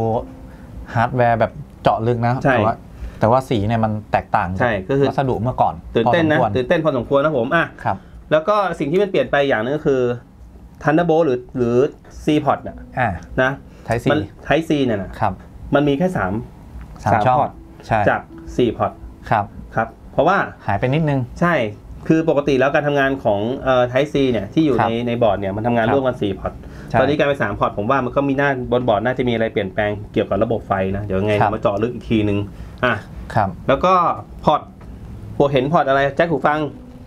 ฮาร์ดแวร์แบบเจาะลึกนะใช่แต่ว่าแต่ว่าสีเนี่ยมันแตกต่างจากใช่ก็คือวัสดุเมื่อก่อนตื่นเต้นนะพอสมควรตื่นเต้นพอสมควรนะผมอะครับ แล้วก็สิ่งที่มันเปลี่ยนไปอย่างหนึงก็คือ Thunderbolt หรือหรือ C port น่ะอ่านะไทสีมัน Type C เนี่ยนะครับมันมีแค่3สามสามช่อง port ใช่ จาก 4 port ครับ ครับ เพราะว่าหายไปนิดนึง ใช่ คือปกติแล้วการทำงานของเอ่อ Type C เนี่ยที่อยู่ครับในในบอร์ดเนี่ยมันทำงานครับร่วมกัน 4 port ใช่ตอนนี้กลายเป็น 3 port ผมว่ามันก็มีหน้าบนบอร์ดน่าจะมีอะไรเปลี่ยนแปลงเกี่ยวกับระบบไฟนะ เดี๋ยวยังไงครับ มาเจาะลึกอีกทีนึง อะ ครับแล้วก็ port พวกเห็น port อะไรแจ็คหูฟัง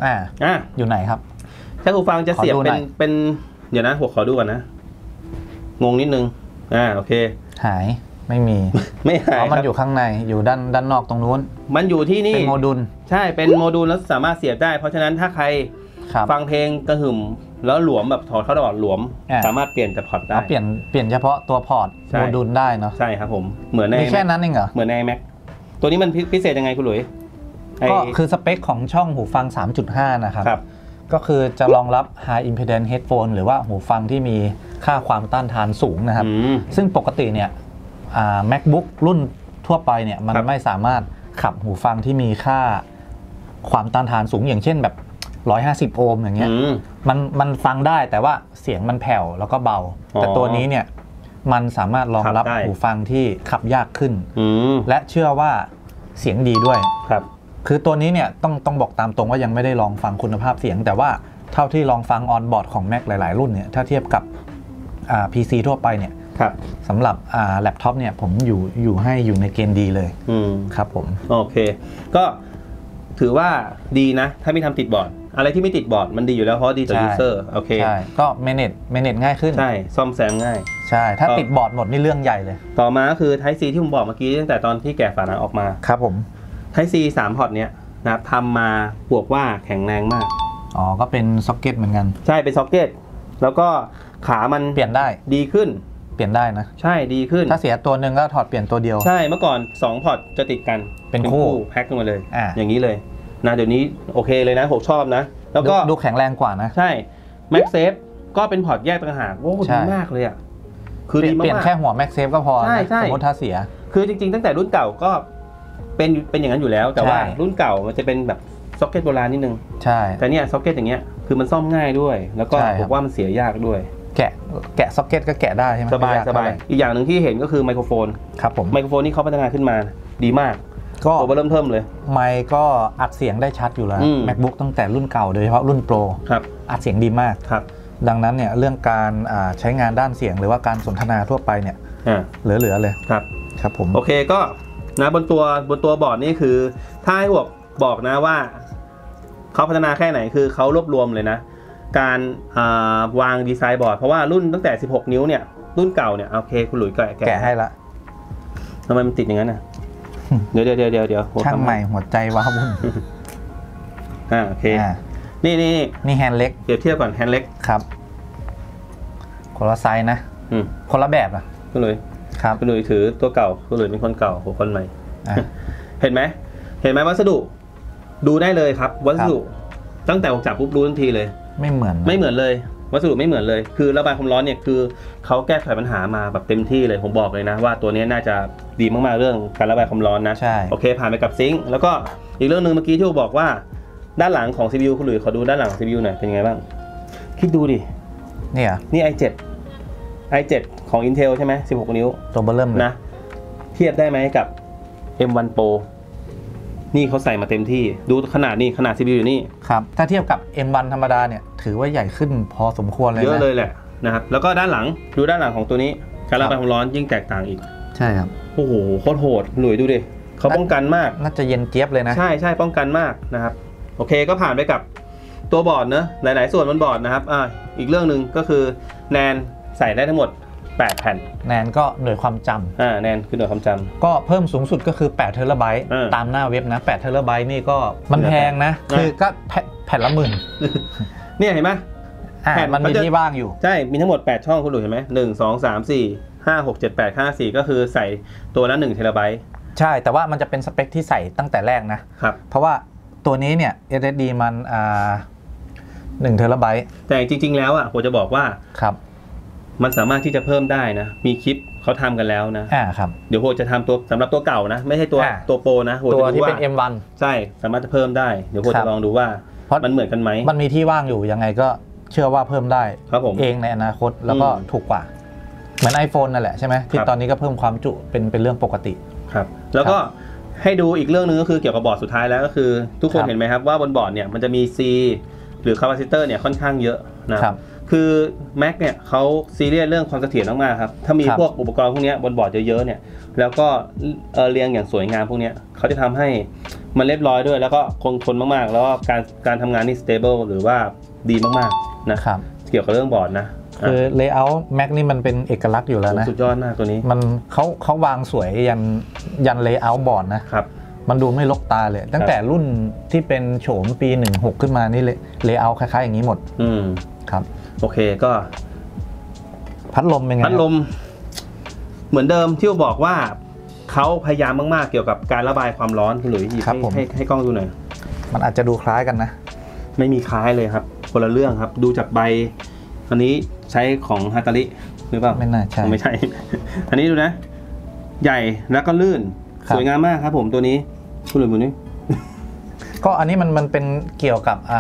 อ่าอะ อยู่ไหนครับ แจ็คหูฟังจะเสียบขอดูหเป็น่นอย เป็น เดี๋ยวนะหัวขอดูก่อนนะ งงนิดนึง อ่าโอเค หาย ไม่มีไม่หายอ๋อมันครับอยู่ข้างในอยู่ด้านด้านนอกตรงนู้น มันอยู่ที่นี่เป็นโมดูลใช่เป็นโมดูลแล้วสามารถเสียบได้ เพราะฉะนั้นถ้าใครครับฟังเพลงกระหึ่มแล้วหลวมแบบถอดเข้าตลอดหลวมอ่าสามารถเปลี่ยนจาก port ได้เอาเปลี่ยนเปลี่ยนเฉพาะตัว port ใช่โมดูลได้เนาะใช่ครับผมเหมือนในมีแค่ Mac นั้นเองเหรอเหมือนใน Mac ตัวนี้มันพิพิเศษยังไงคุณหลุยไอ้ก็คือสเปคของช่องหูฟัง 3.5 นะครับครับก็คือจะรองรับ High Impedance Headphone หรือว่าหูฟังที่มีค่าความต้านทานสูงนะครับอืมซึ่งปกติเนี่ยอ่า MacBook รุ่นทั่วไปเนี่ยมันครับไม่สามารถขับหูฟังที่มีค่าความต้านทานสูงอย่างเช่นแบบ 150 โอห์มอย่างเงี้ยอืมมันมันฟังได้แต่ว่าเสียงมันแผ่วแล้วก็เบาอ๋อแต่ตัวนี้เนี่ยมันสามารถรองรับขับได้หูฟังที่ขับยากขึ้นอืมและเชื่อว่าเสียงดีด้วยครับ คือตัวนี้เนี่ยต้องต้องบอกตามตรงว่ายังไม่ได้ลองฟังคุณภาพเสียง แต่ว่าเท่าที่ลองฟัง onboard ของ Mac หลาย ๆ รุ่นเนี่ยถ้าเทียบกับอ่า PC ทั่วไปเนี่ย ครับสำหรับอ่าแล็ปท็อปเนี่ยผมอยู่อยู่ให้อยู่ในเกณฑ์ดีเลยอืมครับผม โอเค ก็ถือว่าดีนะ ถ้าไม่ทำติดบอร์ด อะไรที่ไม่ติดบอร์ดมันดีอยู่แล้วเพราะดีต่อใช่ user โอเคใช่ก็ manage manage ง่ายขึ้น ใช่ ซ่อมแซมง่าย ใช่ ถ้าก็ติดบอร์ดหมดนี่เรื่องใหญ่เลย ต่อมาก็คือ Type C ที่ผมบอกเมื่อกี้ตั้งแต่ตอนที่แกะฝาหนังออกมาครับผม Type C 3พอร์ตเนี้ยนะครับทำมาบอกว่าแข็งแรงมากอ๋อก็เป็นซ็อกเก็ตเหมือนกัน ใช่เป็นซ็อกเก็ตแล้วก็ขามันเปลี่ยนได้ดีขึ้น เปลี่ยนได้นะ ใช่ดีขึ้น ถ้าเสียตัวหนึ่งก็ถอดเปลี่ยนตัวเดียว ใช่เมื่อก่อน 2 พอร์ตจะติดกันเป็นคู่แพ็คกันมาเลยอ่าอย่างนี้เลยนะเดี๋ยวนี้โอเคเลยนะผมชอบนะ แล้วก็ดูดูแข็งแรงกว่านะ ใช่ MagSafe ก็เป็นพอร์ตแยกต่างหากโอ้โหใช่ดีมากเลยอะคือดีเปลี่ยนเปลี่ยนมากแค่หัว MagSafe ก็พอใช่นะใช่สมมติถ้าเสียๆคือจริงๆ ตั้งแต่รุ่นเก่าก็เป็นเป็นอย่างนั้นอยู่แล้ว แต่ว่าใช่รุ่นเก่ามันจะเป็นแบบซ็อกเก็ตโบราณนิดนึงใช่แต่เนี่ยซ็อกเก็ตอย่างเงี้ยคือมันซ่อมง่ายด้วย แล้วก็ใช่ครับผมว่ามันเสียยากด้วย แกะแกะซ็อกเก็ตก็แกะได้ใช่ไหมสบายไม่สบายเท่ไหร่อีกอย่างหนึ่งที่เห็นก็คือไมโครโฟนครับผมไมโครโฟนนี่เขาพัฒนาขึ้นมาดีมาก ก็ตัวเริ่มเทิมเลย ไมค์ก็อัดเสียงได้ชัดอยู่แล้วอืม macbook ตั้งแต่รุ่นเก่าโดยเฉพาะรุ่นโปรครับอัดเสียงดีมากครับดังนั้นเนี่ยเรื่องการอ่าใช้งานด้านเสียงหรือว่าการสนทนาทั่วไปเนี่ยอ่าเหลือๆเลยครับครับผมโอเคก็นะบนตัวบนตัวบอร์ดนี่คือ ถ้าให้บอกบอกนะว่าเขาพัฒนาแค่ไหนคือเขารวบรวมเลยนะ การอ่าวางดีไซน์บอร์ด เพราะว่ารุ่นตั้งแต่ 16 นิ้วเนี่ยรุ่นเก่าเนี่ยโอเคคุณหลุยส์แกะแกะให้ละทำไมมันติดอย่างนั้นอะเดี๋ยวเดี๋ยวเดี๋ยวเดี๋ยวเดี๋ยวโหช่างใหม่หัวใจว้าวุ่นอ่าโอเคอ่านี่นี่นี่นี่แฮนด์เล็กเปรียบเทียบก่อนแฮนด์เล็กครับคนละไซส์นะอืมคนละแบบอะคุณหลุยส์ครับคุณหลุยส์ถือตัวเก่าคุณหลุยส์เป็นคนเก่าผมคนใหม่อะเห็นไหมเห็นไหมวัสดุ ดูได้เลยครับ วัสดุ ตั้งแต่ผมจับปุ๊บรู้ทันทีเลย ไม่เหมือนนะไม่เหมือนเลย วัสดุไม่เหมือนเลย คือระบายความร้อนเนี่ยคือเขาแก้ไขปัญหามาแบบเต็มที่เลยผมบอกเลยนะ ว่าตัวนี้น่าจะดีมากๆเรื่องการระบายความร้อนนะใช่โอเค ผ่านไปกับซิงค์แล้วก็อีกเรื่องหนึ่งเมื่อกี้ที่ผมบอกว่า ด้านหลังของ CPU คุณหลุยส์ขอดูด้านหลังของ CPU หน่อยเป็นยังไงบ้าง คิดดูดิเนี่ยนี่ i7 i7 ของ Intel ใช่ไหม16 นิ้วตัวเบอร์เริ่มเลยนะเทียบได้ไหมกับ M1 Pro นี่เขาใส่มาเต็มที่ ดูขนาดนี่ขนาด CPU อยู่นี่ ครับ ถ้าเทียบกับ M1 ธรรมดาเนี่ย ถือว่าใหญ่ขึ้นพอสมควรเลยเยอะนะเลยแหละนะครับ แล้วก็ด้านหลัง ดูด้านหลังของตัวนี้ การระบายความร้อนยิ่งแตกต่างอีก ใช่ครับ โอ้โห โคตรโหดหลุยดูดิเขาป้องกันมาก น่าจะเย็นเจี๊ยบเลยนะ ใช่ใช่ป้องกันมากนะครับ โอเค ก็ผ่านไปกับตัวบอร์ดเนอะหลาย ๆ ส่วนบนบอร์ดนะครับ อ่า อีกเรื่องหนึ่งก็คือแนนใส่ได้ทั้งหมด 8 แผ่น แนนก็หน่วยความจำอ่าแนนคือหน่วยความจก็เพิ่มสูงสุดก็คือ8เทราไบต์เออตามหน้าเว็บนะ8เทราไบต์นี่ก็มันแพงนะเออคือก็แผ่นแผ่นละหมื่นำเนี่ยเห็นไหมอะแผ่นมันมันมีจะที่ว่างอยู่ ใช่ มีทั้งหมด 8 ช่องคุณหลุยเห็นไหมหนึ่งสองสามสี่ห้าหกเจ็ดแปดห้าสี่ก็คือใส่ตัวละหนึ่งเทราไบต์ใช่ แต่ว่ามันจะเป็นสเปคที่ใส่ตั้งแต่แรกนะครับ เพราะว่าตัวนี้เนี่ย SSD มันอ่า1เทราไบต์แต่จริง ๆ แล้วอะผมจะบอกว่าครับ มันสามารถที่จะเพิ่มได้นะ มีคลิปเขาทำกันแล้วนะอ่าครับเดี๋ยวโหจะทำตัวสำหรับตัวเก่านะ ไม่ใช่ตัวอ่าตัวโปรนะโหตัวจะดูที่ว่าเป็น M1 ใช่สามารถจะเพิ่มได้เดี๋ยวโหครัจะบลองดูว่าเพราะมันเหมือนกันไหมมันมีที่ว่างอยู่ยังไงก็เชื่อว่าเพิ่มได้ครับผมเองในอนาคตแล้วก็อืมถูกกว่า เหมือน iPhone นั่นแหละใช่ไหมที่ครับตอนนี้ก็เพิ่มความจุเป็นเป็นเรื่องปกติครับ แล้วก็ให้ดูอีกเรื่องหนึงก็คือเกี่ยวกับบอร์ดสุดท้ายแล้วก็คือ ทุกคนครับเห็นไหมครับว่าบนบอร์ดเนี่ยมันจะมี C หรือคาปาซิเตอร์เนี่ยค่อนข้างเยอะนะครับ คือ Mac เนี่ยเขาซีเรียสเรื่องความเสถียรมากๆครับ ถ้ามีครับพวกอุปกรณ์พวกเนี้ยบนบอร์ดเยอะๆเนี่ย แล้วก็เอ่อเรียงอย่างสวยงามพวกเนี้ยเขาจะทำให้มันเรียบร้อยด้วย แล้วก็คงทนมากๆ แล้วก็การการทำงานนี่ stable หรือว่าดีมากๆนะครับ เกี่ยวกับเรื่องบอร์ดนะคือ layout Mac นี่มันเป็นเอกลักษณ์อยู่แล้วะนะสุดยอดมากตัวนี้ มันเขาเขาวางสวยยันยัน layout บอร์ดนะครับมันดูไม่รกตาเลย ตั้งแต่รุ่นที่เป็นโฉมปี 16 ขึ้นมานี่เล layer คล้ายๆอย่างนี้หมด อืมครับ โอเคก็ พัดลมเป็นไงพัดลม เหมือนเดิมที่บอกว่าเขาพยายามมากๆเกี่ยวกับการระบายความร้อนคุณหลุยหยิบครับให้ผมให้ให้กล้องดูหน่อยมันอาจจะดูคล้ายกันนะ ไม่มีคล้ายเลยครับ คนละเรื่องครับ ดูจากใบ อันนี้ใช้ของฮาตาริหรือเปล่าไม่น่าใช่ไม่ใช่ อันนี้ดูนะ ใหญ่แล้วก็ลื่นครับสวยงามมากครับผมตัวนี้คุณหลุยมือนี้ก็อันนี้มันมันเป็นเกี่ยวกับอ่า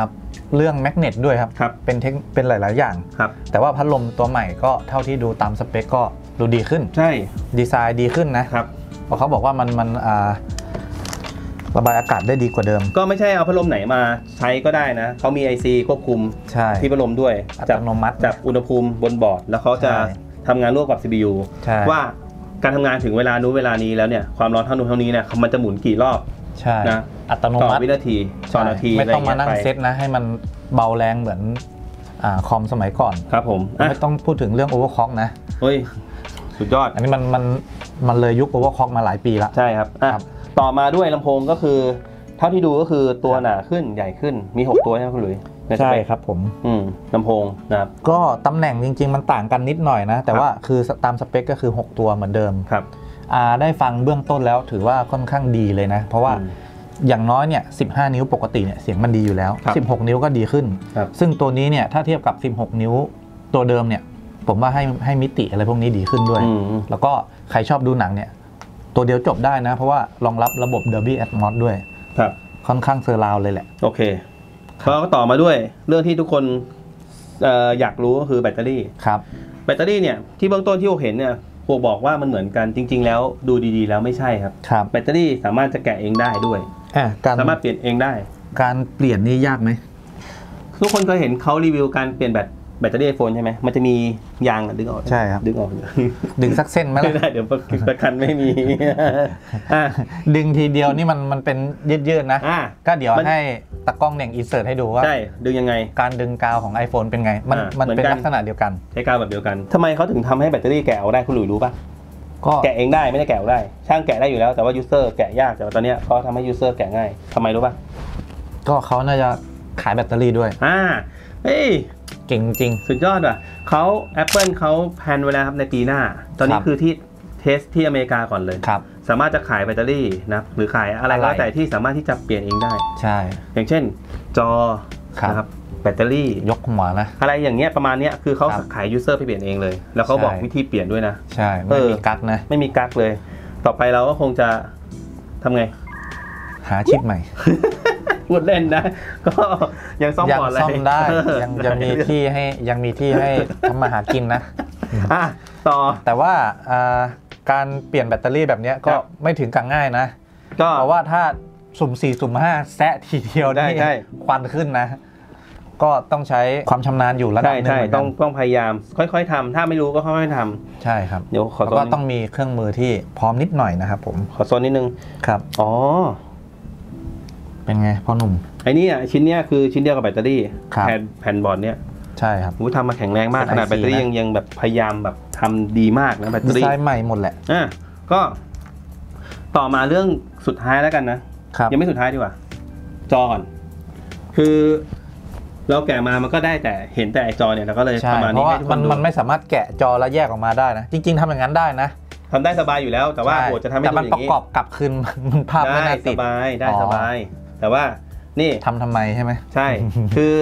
เรื่องแมกเนตด้วยครับ ครับ เป็นเทคเป็นหลาย ๆ อย่าง ครับ แต่ว่าพัดลมตัวใหม่ก็เท่าที่ดูตามสเปคก็ดูดีขึ้น ใช่ ดีไซน์ดีขึ้นนะครับเพราะเขาบอกว่ามันมันอ่าระบายอากาศได้ดีกว่าเดิม ก็ไม่ใช่เอาพัดลมไหนมาใช้ก็ได้นะ เขามี IC ควบคุมใช่ ที่พัดลมด้วยอัตจับโนมัติ จับอุณหภูมิบนบอร์ด แล้วเขาจะใช่ ทำงานร่วมกับ CPU ใช่ว่าการทำงานถึงเวลานู้นเวลานี้แล้วเนี่ยความร้อนเท่านู้นเท่านี้เนี่ยมันจะหมุนกี่รอบ ใช่นะอัตโนต่อมัติวินาทีต่อนาทีไม่ต้องมานั่งะไรย่ยเซตนะ ให้มันเบาแรงเหมือนอ่าคอมสมัยก่อนครับผมอะไม่ต้องพูดถึงเรื่อง overclock นะเฮ้ยสุดยอด อันนี้มันมันมันเลยยุค overclock มาหลายปีละใช่ครับอะครับต่อมาด้วยลำโพงก็คือ เท่าที่ดูก็คือตัวหนาขึ้นใหญ่ขึ้นมี 6 ตัวใช่ไหมคุณหลุยในสใช่เปคครับผมอืมลำโพงนะครับก็ตำแหน่งจริง ๆ มันต่างกันนิดหน่อยนะ แต่ว่าคือตามสเปคก็คือ 6 ตัวเหมือนเดิมครับ อ่าได้ฟังเบื้องต้นแล้วถือว่าค่อนข้างดีเลยนะ เพราะว่าอืมอย่างน้อยเนี่ย15 นิ้วปกติเนี่ยเสียงมันดีอยู่แล้วครับ16 นิ้วก็ดีขึ้นครับซึ่งตัวนี้เนี่ยถ้าเทียบกับ 16 นิ้วตัวเดิมเนี่ย ผมว่าให้ให้มิติอะไรพวกนี้ดีขึ้นด้วยอืมแล้วก็ใครชอบดูหนังเนี่ย ตัวเดียวจบได้นะ เพราะว่ารองรับระบบ Dolby Atmos ด้วยครับค่อนข้าง surround เลยแหละ โอเคก็ต่อมาด้วยเรื่องที่ทุกคนเอ่ออยากรู้ก็คือแบตเตอรี่ครับแบตเตอรี่เนี่ยที่เบื้องต้นที่ผมเห็นเนี่ย พวกบอกว่ามันเหมือนกันจริง ๆ แล้วดูดีๆ แล้วไม่ใช่ครับครับแบตเตอรี่สามารถจะแกะเองได้ด้วยอะการสามารถเปลี่ยนเองได้ การเปลี่ยนนี่ยากไหมทุกคนเคยเห็นเขารีวิวการเปลี่ยนแบต แบตเตอรี่ iPhone ใช่ไหมมันจะมียางอะดึงออกใช่ครับ ดึงออกดึงสักเส้นไหมไม่ล่ะได้เดี๋ยวประประกันไม่มีอะ ดึงทีเดียวนี่มันมันเป็นยืดๆนะ อะก็เดี๋ยวมัน ให้ตากล้องเน่ง insert ให้ดูว่า ใช่ดึงยังไง การดึงกาวของ iPhone เป็นไง มันอ่ามันเหมือนเป็นกัน ลักษณะเดียวกัน ใช้กาวแบบเดียวกันทำไมเขาถึงทำให้แบตเตอรี่แกะออกได้คุณหลุยรู้ปะก็แกะเองได้ไม่ได้แกะออกได้ ช่างแกะได้อยู่แล้วแต่ว่า user แกะยากแต่ว่าตอนเนี้ยเขาทำให้ user แกะง่ายทำไมรู้ปะก็เขาน่าจะขายแบตเตอรี่ด้วย อ่าเฮ้ย เก่งจริง สุดยอดว่ะเขา Apple เขา plan ไว้แล้วครับในปีหน้า ตอนนี้ครับคือที่ test ที่อเมริกาก่อนเลยครับสามารถจะขายแบตเตอรี่นะหรือขายอะไรก็อะไรแล้วแต่ที่สามารถที่จะเปลี่ยนเองได้ ใช่ อย่างเช่น จอครับนะครับแบตเตอรี่ยกหัวนะอะไรอย่างเงี้ยประมาณเนี้ยคือเขาครับขาย user ไปเปลี่ยนเองเลย แล้วเขาบอกใช่วิธีเปลี่ยนด้วยนะ ใช่ ไม่เออมีกั๊กนะ ไม่มีกั๊กเลย ต่อไปเราก็คงจะทำไง หาชิปใหม่ พูดเล่นนะ ก็ยังซ่อมยังก่อนเลยซ่อมได้เออยังยังมีที่ให้ยังมีที่ให้ทำมาหากินนะอะต่อแต่ว่าอ่าการเปลี่ยนแบตเตอรี่แบบเนี้ยก็ครับไม่ถึงกับง่ายนะ ก็เพราะว่าถ้าสุ่ม4สุ่ม5แซะทีเดียวได้นี่ได้ควันขึ้นนะ ก็ต้องใช้ความชำนาญอยู่ระดับใช่หนึงใช่เหมือนกัต้องนต้องพยายาม ค่อยๆทำถ้าไม่รู้ก็ค่อยๆทำใช่ครับเดี๋ยวขอแล้วโซก็นต้องมีเครื่องมือที่พร้อมนิดหน่อยนะครับผมขอโซนนิดนึงครับอ๋อ เป็นไงพ่อหนุ่ม ไอ้นี่อะชิ้นเนี้ยคือชิ้นเดียวกับแบตเตอรี่ครับ แผ่นแผ่นบอร์ดเนี้ยใช่ครับ โหทำมาแข็งแรงมากเป็นขนาด IC แบตเตอรี่นะยังยังแบบพยายามแบบทำดีมากนะแบตเตอรี่ดีไซน์ใหม่หมดแหละอะก็ต่อมาเรื่องสุดท้ายแล้วกันนะ ครับ ยังไม่สุดท้ายดีกว่า จอก่อน คือเราแกะมามันก็ได้แต่เห็นแต่ไอจอเนี่ยเราก็เลยใช่ ประมาณนี้ราะว่าให้ทุกคนดูมันมันไม่สามารถแกะจอแล้วแยกออกมาได้นะ จริง ๆทำอย่างนั้นได้นะทำได้สบายอยู่แล้ว แต่ว่าใช่โหจะทำให้แต่ดูมันอประย่างนี้กอบกลับคืน มันภาพไม่ได้น่าสติดบายได้อ๋อ สบาย แต่ว่านี่ทำทำไมใช่ไหมใช่ คือ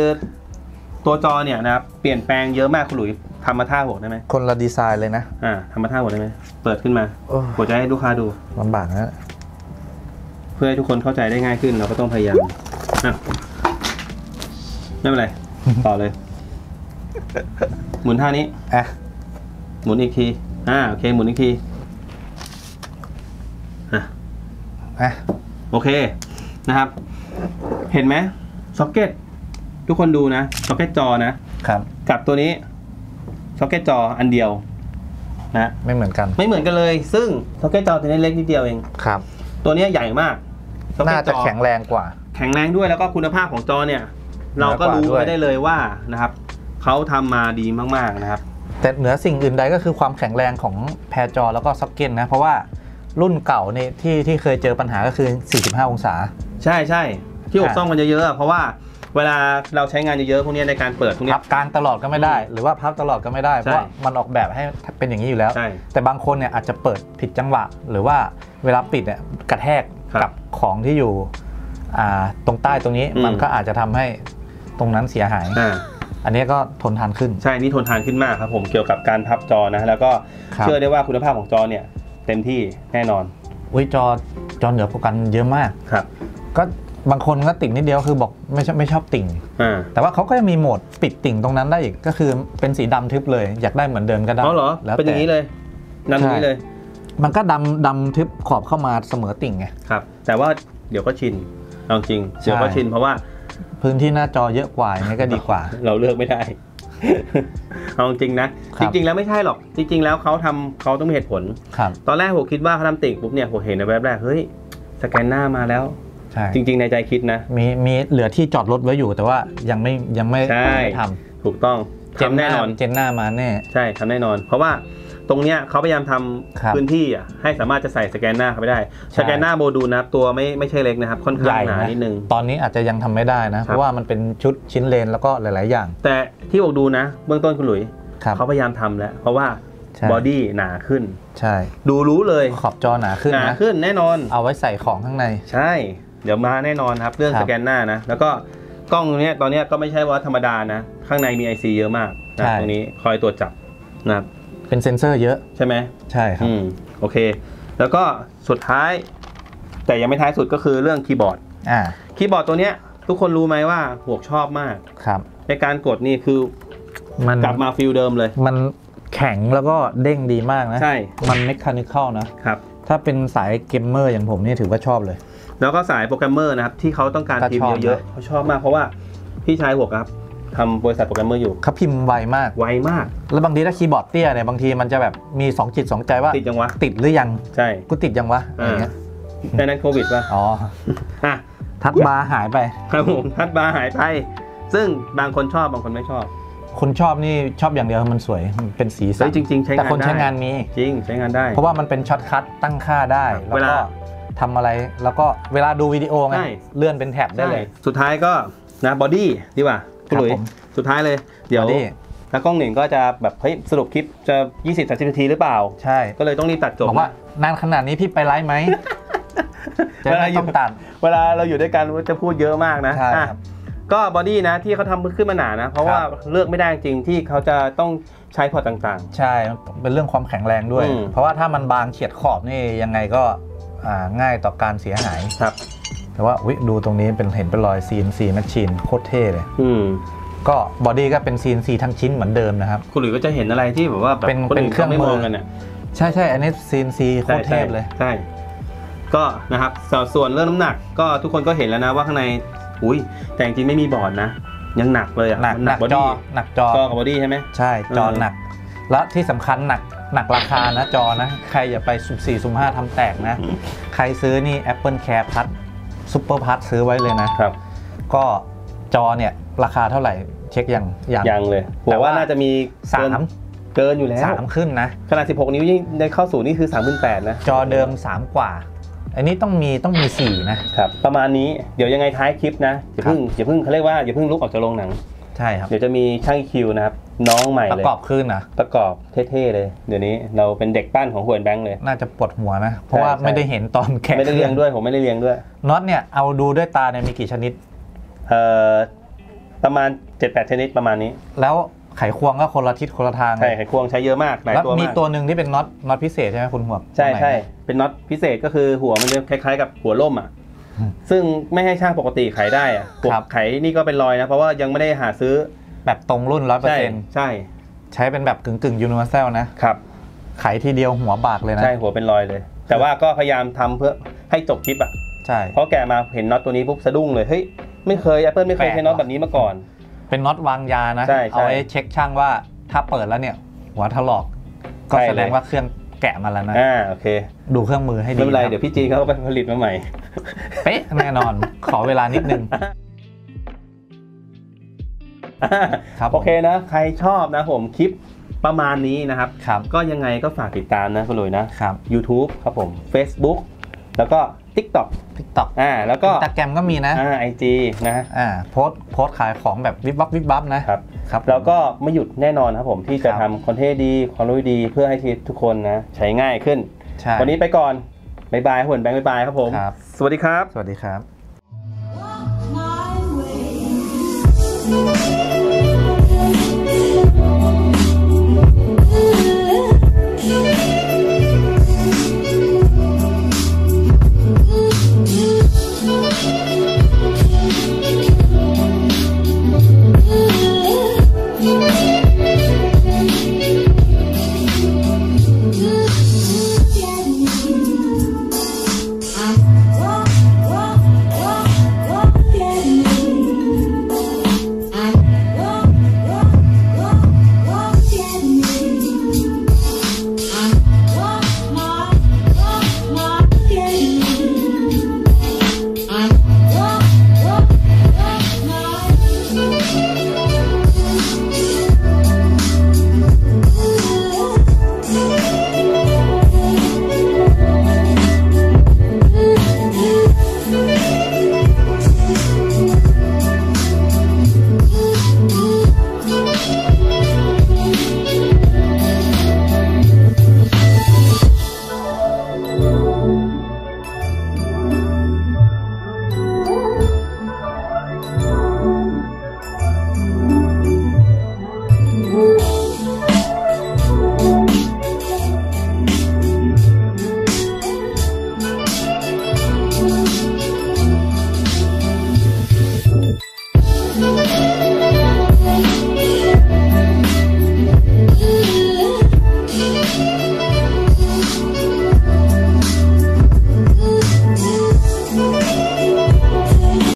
ตัวจอเนี่ยนะครับเปลี่ยนแปลงเยอะมากคุณหลุยทำมาท่าหกได้ไหมคนละดีไซน์เลยนะอ่าทำมาท่าหกได้ไหมเปิดขึ้นมาโอ้ผมจะให้ลูกค้าดูลำบากนะเพื่อให้ทุกคนเข้าใจได้ง่ายขึ้นเราก็ต้องพยายามอะไม่เป็นไรต่อเลย หมุนท่านี้อะหมุนอีกทีอ่าโอเคหมุนอีกทีอะอะโอเคนะครับ เห็นไหมซ็อกเก็ตทุกคนดูนะซ็อกเก็ตจอนะครับ กับตัวนี้ซ็อกเก็ตจออันเดียวนะไม่เหมือนกัน ไม่เหมือนกันเลย ซึ่งซ็อกเก็ตจอตัวนี้เล็กนิดเดียวเองครับ ตัวเนี้ยใหญ่มาก socket น่าจะจอแข็งแรงกว่า แข็งแรงด้วยแล้วก็คุณภาพของจอเนี่ย เราก็รู้เหนือกว่าด้วยไว้ได้เลยว่านะครับเขาทำมาดีมากๆนะครับ แต่เหนือสิ่งอื่นใดก็คือความแข็งแรงของแพรจอแล้วก็ซ็อกเก็ตนะ เพราะว่ารุ่นเก่านี่ที่ที่เคยเจอปัญหาก็คือ 45 องศา ใช่ใช่ ที่อกอ่าซ่อมกันเยอะๆอะเพราะว่าเวลาเราใช้งานเยอะๆพวกเนี้ยในการเปิดพวกเนี้พัยบกลางตลอดก็ไม่ได้ หรือว่าพับตลอดก็ไม่ได้ เพใช่ราะว่ามันออกแบบให้เป็นอย่างนี้อยู่แล้วใช่แต่บางคนเนี่ยอาจจะเปิดผิดจังหวะ หรือว่าเวลาปิดเนี่ยกระแทกครับกับของที่อยู่อ่าตรงใต้ตรงนี้อืมมันก็อาจจะทำให้ตรงนั้นเสียหายอ่าอันนี้ก็ทนทานขึ้น ใช่นี่ทนทานขึ้นมากครับผมเกี่ยวกับการพับจอนะแล้วก็ครับเชื่อได้ว่าคุณภาพของจอเนี่ยเต็มที่แน่นอนอุ้ยจอจอเหนือกว่ากันเยอะมากครับ ก็ บางคนก็ติ่งนิดเดียวคือบอกไม่ชอบไม่ชอบติ่ง อ่า แต่ว่าเขาก็จะมีโหมดปิดติ่งตรงนั้นได้อีกก็คือเป็นสีดำทึบเลย อยากได้เหมือนเดิมก็ได้อ๋อเหรอ แล้วเป็นอย่างนี้เลยนั่นตรงนี้เลย มันก็ดำดำทึบขอบเข้ามาเสมอติ่งไง ครับ แต่ว่าเดี๋ยวก็ชินเอาจริง เดี๋ยวก็ใช่ ชินเพราะว่าพื้นที่หน้าจอเยอะกว่าอย่างนี้ก็ดีกว่า เราเลือกไม่ได้ เอาจริงนะ ครัจบ ริง ๆ แล้วไม่ใช่หรอก จริง ๆ แล้วเขาทำเขาต้องมีเหตุผล ครับ ตอนแรกผมคิดว่าเขาทำติ่งปุ๊บเนี่ยผมเห็นในแวบแรกเฮ้ยสแกนหน้ามาแล้ว ใช่จริง ๆ ในใจคิดนะ มีมีเหลือที่จอดรถไว้อยู่แต่ว่ายังไม่ยังไม่ใช่ไม่ทถูกต้องำเจนทำหแน่นอนเจนหน้ามาแน่ใช่ทำแน่นอน เพราะว่าตรงเนี้ยเขาพยายามทำครับพื้นที่อะให้สามารถจะใส่สแกนหน้าเข้าไปได้ใช่สแกนหน้าโมดูลนะครับตัวไม่ไม่ใช่เล็กนะครับ ค่อนใหข้างญ่หนานะนิดนึง ตอนนี้อาจจะยังทำไม่ได้นะครับเพราะว่ามันเป็นชุดชิ้นเลนแล้วก็หลาย ๆ อย่าง แต่ที่บอกดูนะ เบื้องต้นคุณหลุยครับเขาพยายามทำแล้ว เพราะว่าใช่บอดี้หนาขึ้น ใช่ ดูรู้เลยขอบจอหนาขึ้นหนานะขึ้นแน่นอน เอาไว้ใส่ของข้างใน ใช่ เดี๋ยวมาแน่นอนครับ เรื่องครับ สแกนหน้านะ แล้วก็กล้องตรงเนี้ยตอนเนี้ยก็ไม่ใช่ว่าธรรมดานะ ข้างในมี IC เยอะมากนะตรงนี้คอยตรวจจับนะครับเป็นเซ็นเซอร์เยอะใช่ไหม ใช่ครับ อืมโอเค แล้วก็สุดท้าย แต่ยังไม่ท้ายสุดก็คือเรื่องคีย์บอร์ด อ่าคีย์บอร์ดตัวเนี้ย ทุกคนรู้ไหมว่าหวกชอบมาก ครับ ในการกดนี่คือมันกลับมา feel เดิมเลย มันแข็งแล้วก็เด้งดีมากนะ ใช่ มัน mechanical นะ ครับ ถ้าเป็นสายเกมเมอร์อย่างผมนี่ถือว่าชอบเลย แล้วก็สายโปรแกรมเมอร์นะครับ ที่เขาต้องการก็พิมชอบพ์เยอะนะ ๆเขาชอบมากเพราะว่าพี่ชายหวกครับทำบริษัทโปรแกรมเมอร์อยู่เขาพิมพ์ไวมาก ไวมากแล้วบางทีถ้าคีย์บอร์ดเตี้ยเนี่ยบางทีมันจะแบบมี2จิต2ใจว่าติดยังวะติดหรือยังใช่กูติดยังวะอะไรเงี้ยในนั้นโควิดป่ะอ๋ออะทัดบาร์หายไปครับผมทัดบาร์หายไป ซึ่งบางคนชอบบางคนไม่ชอบ คนชอบนี่ชอบอย่างเดียวมันสวยมันเป็นสีสัเฮ้นยจริงๆใช้แต่งานคนได้ใช้งานมีจริงใช้งานได้ เพราะว่ามันเป็นช็อตคัทตั้งค่าได้เวแล้วลาก็ทำอะไรแล้วก็เวลาดูวิดีโอไงใช่เลื่อนเป็นแท็บได้เลย สุดท้ายก็นะบอดี้ดีกว่าคุณหลุยครับผมสุดท้ายเลยเดี๋ยว Body แล้วกล้องหนึ่งก็จะแบบเฮ้ยสรุปคลิปจะ 20 30นาทีหรือเปล่า ใช่ ก็เลยต้องรีบตัดจบบอกว่านานขนาดนี้พี่ไปไลฟ์ไหมจะเวลาไม่อยู่ต้องตัดเวลาเราอยู่ด้วยกันจะพูดเยอะมากนะใช่อะครับ ก็บอดี้นะที่เขาทำขึ้นมาหนานะ เพราะว่าครับเลือกไม่ได้จริงที่เขาจะต้องใช้ port ต่างใช่ เป็นเรื่องความแข็งแรงด้วยอืมเพราะว่าถ้ามันบางเฉียดขอบนี่ยังไงก็อ่าง่ายต่อการเสียหายๆครับ แต่ว่าอุ๊ยดูตรงนี้เป็นเห็นเป็นรอย CNC Machine โคตรเท่เลยอืมก็ body ก็เป็น CNC ทั้งชิ้นเหมือนเดิมนะครับ คุณหลุยก็จะเห็นอะไรที่แบบว่าแบบเป็นคนอื่นเป็นเครื่องขาไม่มืมอองกันเนี่ยใช่ใช่อันนี้ CNC โคตรเทพเลยใช่ก็นะครับสส่วนเรื่องน้ำหนักก็ทุกคนก็เห็นแล้วนะว่าข้างใน อุ้ยแต่จริงๆไม่มีบอร์ดนะ ยังหนักเลยอะหนักมัหนักบอจอดี้หนักจอจอกับบอดี้ใช่ไหม ใช่จอเออ หนัก และที่สำคัญหนักหนักราคานะจอนะ ใครอย่าไปสุ่มสี่สุ่มห้าทำแตกนะ ใครซื้อนี่ Apple Care Plus Super Plus ซื้อไว้เลยนะ ครับก็จอเนี่ย ราคาเท่าไหร่เช็คยังยัง ยังเลยผแต่มว่าว่า น่าจะมีสาเกินมเกินอยู่แล้วสามขึ้นนะ ขนาด 16 นิ้วยิ่งได้เข้าสู่นี่คือ 38,000นะ จอเดิม 3 กว่า อันนี้ต้องมีต้องมี4นะครับประมาณนี้เดี๋ยวยังไงท้ายคลิปนะอย่าเพิ่งอย่าเพิ่งเขาเรียกว่าอย่าเพิ่งลุกออกจากโรงหนังใช่ครับเดี๋ยวจะมีช่างคิวนะครับน้องใหม่ประเลยกอบขึ้นนะประกอบเท่ๆเลยเดี๋ยวนี้เราเป็นเด็กปั้นของหวนแบงค์เลย น่าจะปวดหัวนะ เพราะว่าใช่ไม่ได้เห็นตอนแกะไม่ได้เรียงด้วยผมไม่ได้เรียงด้วยน็อตเนี่ยเอาดูด้วยตาเนี่ยมีกี่ชนิดเอ่อประมาณ 7-8 ชนิดประมาณนี้ แล้ว ไขควงก็คนละทิศคนละทางใช่ไขควงใช้เยอะมากหลายแล้วตัวมีมากตัวหนึ่งที่เป็นน็อตน็อตพิเศษใช่ไหมคุณหัวกใช่ตรงไหนใช่เป็นน็อตพิเศษก็คือหัวมันจะคล้ายๆ กับหัวล่มอะอืมซึ่งไม่ให้ช่างปกติไขได้อะพวกครับไขนี่ก็เป็นรอยนะ เพราะว่ายังไม่ได้หาซื้อแบบตรงรุ่นร้อยเปอร์ใช่เซ็นต์ใช่ ใช้เป็นแบบกึ่งกึ่ง universal นะครับไขทีเดียวหัวบากเลยนะ ใช่หัวเป็นรอยเลย แต่ว่าก็พยายามทำเพื่อให้จบคลิปอะใช่เพราะแกะมาเห็นน็อตตัวนี้ปุ๊บสะดุ้งเลยเฮ้ยไม่เคย Apple ไม่เคยแปลกใช้น็อตว่ะแบบนี้มาก่อน เป็นน็อตวางยานะ ใช่ใช่เอาไว้เช็คช่างว่าถ้าเปิดแล้วเนี่ย หัวถลอก ก็ใช่แสดงเลยว่าเครื่องแกะมาแล้วนะ อ่าโอเคดูเครื่องมือให้ดีไม่เป็นไรคบเดี๋ยวพี่จีนเขาก็ไปผลิตมาใหม่ เป๊ะแน่นอน ขอเวลานิดนึง ครับผมโอเคนะ ใครชอบนะผมคลิปประมาณนี้นะครับ ครับก็ยังไงก็ฝากติดตามนะคุณหลุยนะ ครับ YouTube ครับผม Facebook แล้วก็ TikTok TikTok อ่าแล้วก็อินสตาแกรมก็มีนะอ่าไอจีนะอ่าโพสต์โพสต์ขายของแบบวิบวับวิบวับนะครับครับแล้วก็ไม่หยุดแน่นอนครับผมที่จะครับทำ content ดีความรู้ดีเพื่อให้ทีทุกคนนะใช้ง่ายขึ้นใช่วันนี้ไปก่อนบ๊ายบายหุ่นแบงค์บ๊ายบายครับผมครับสวัสดีครับ สวัสดีครับ Walk my way.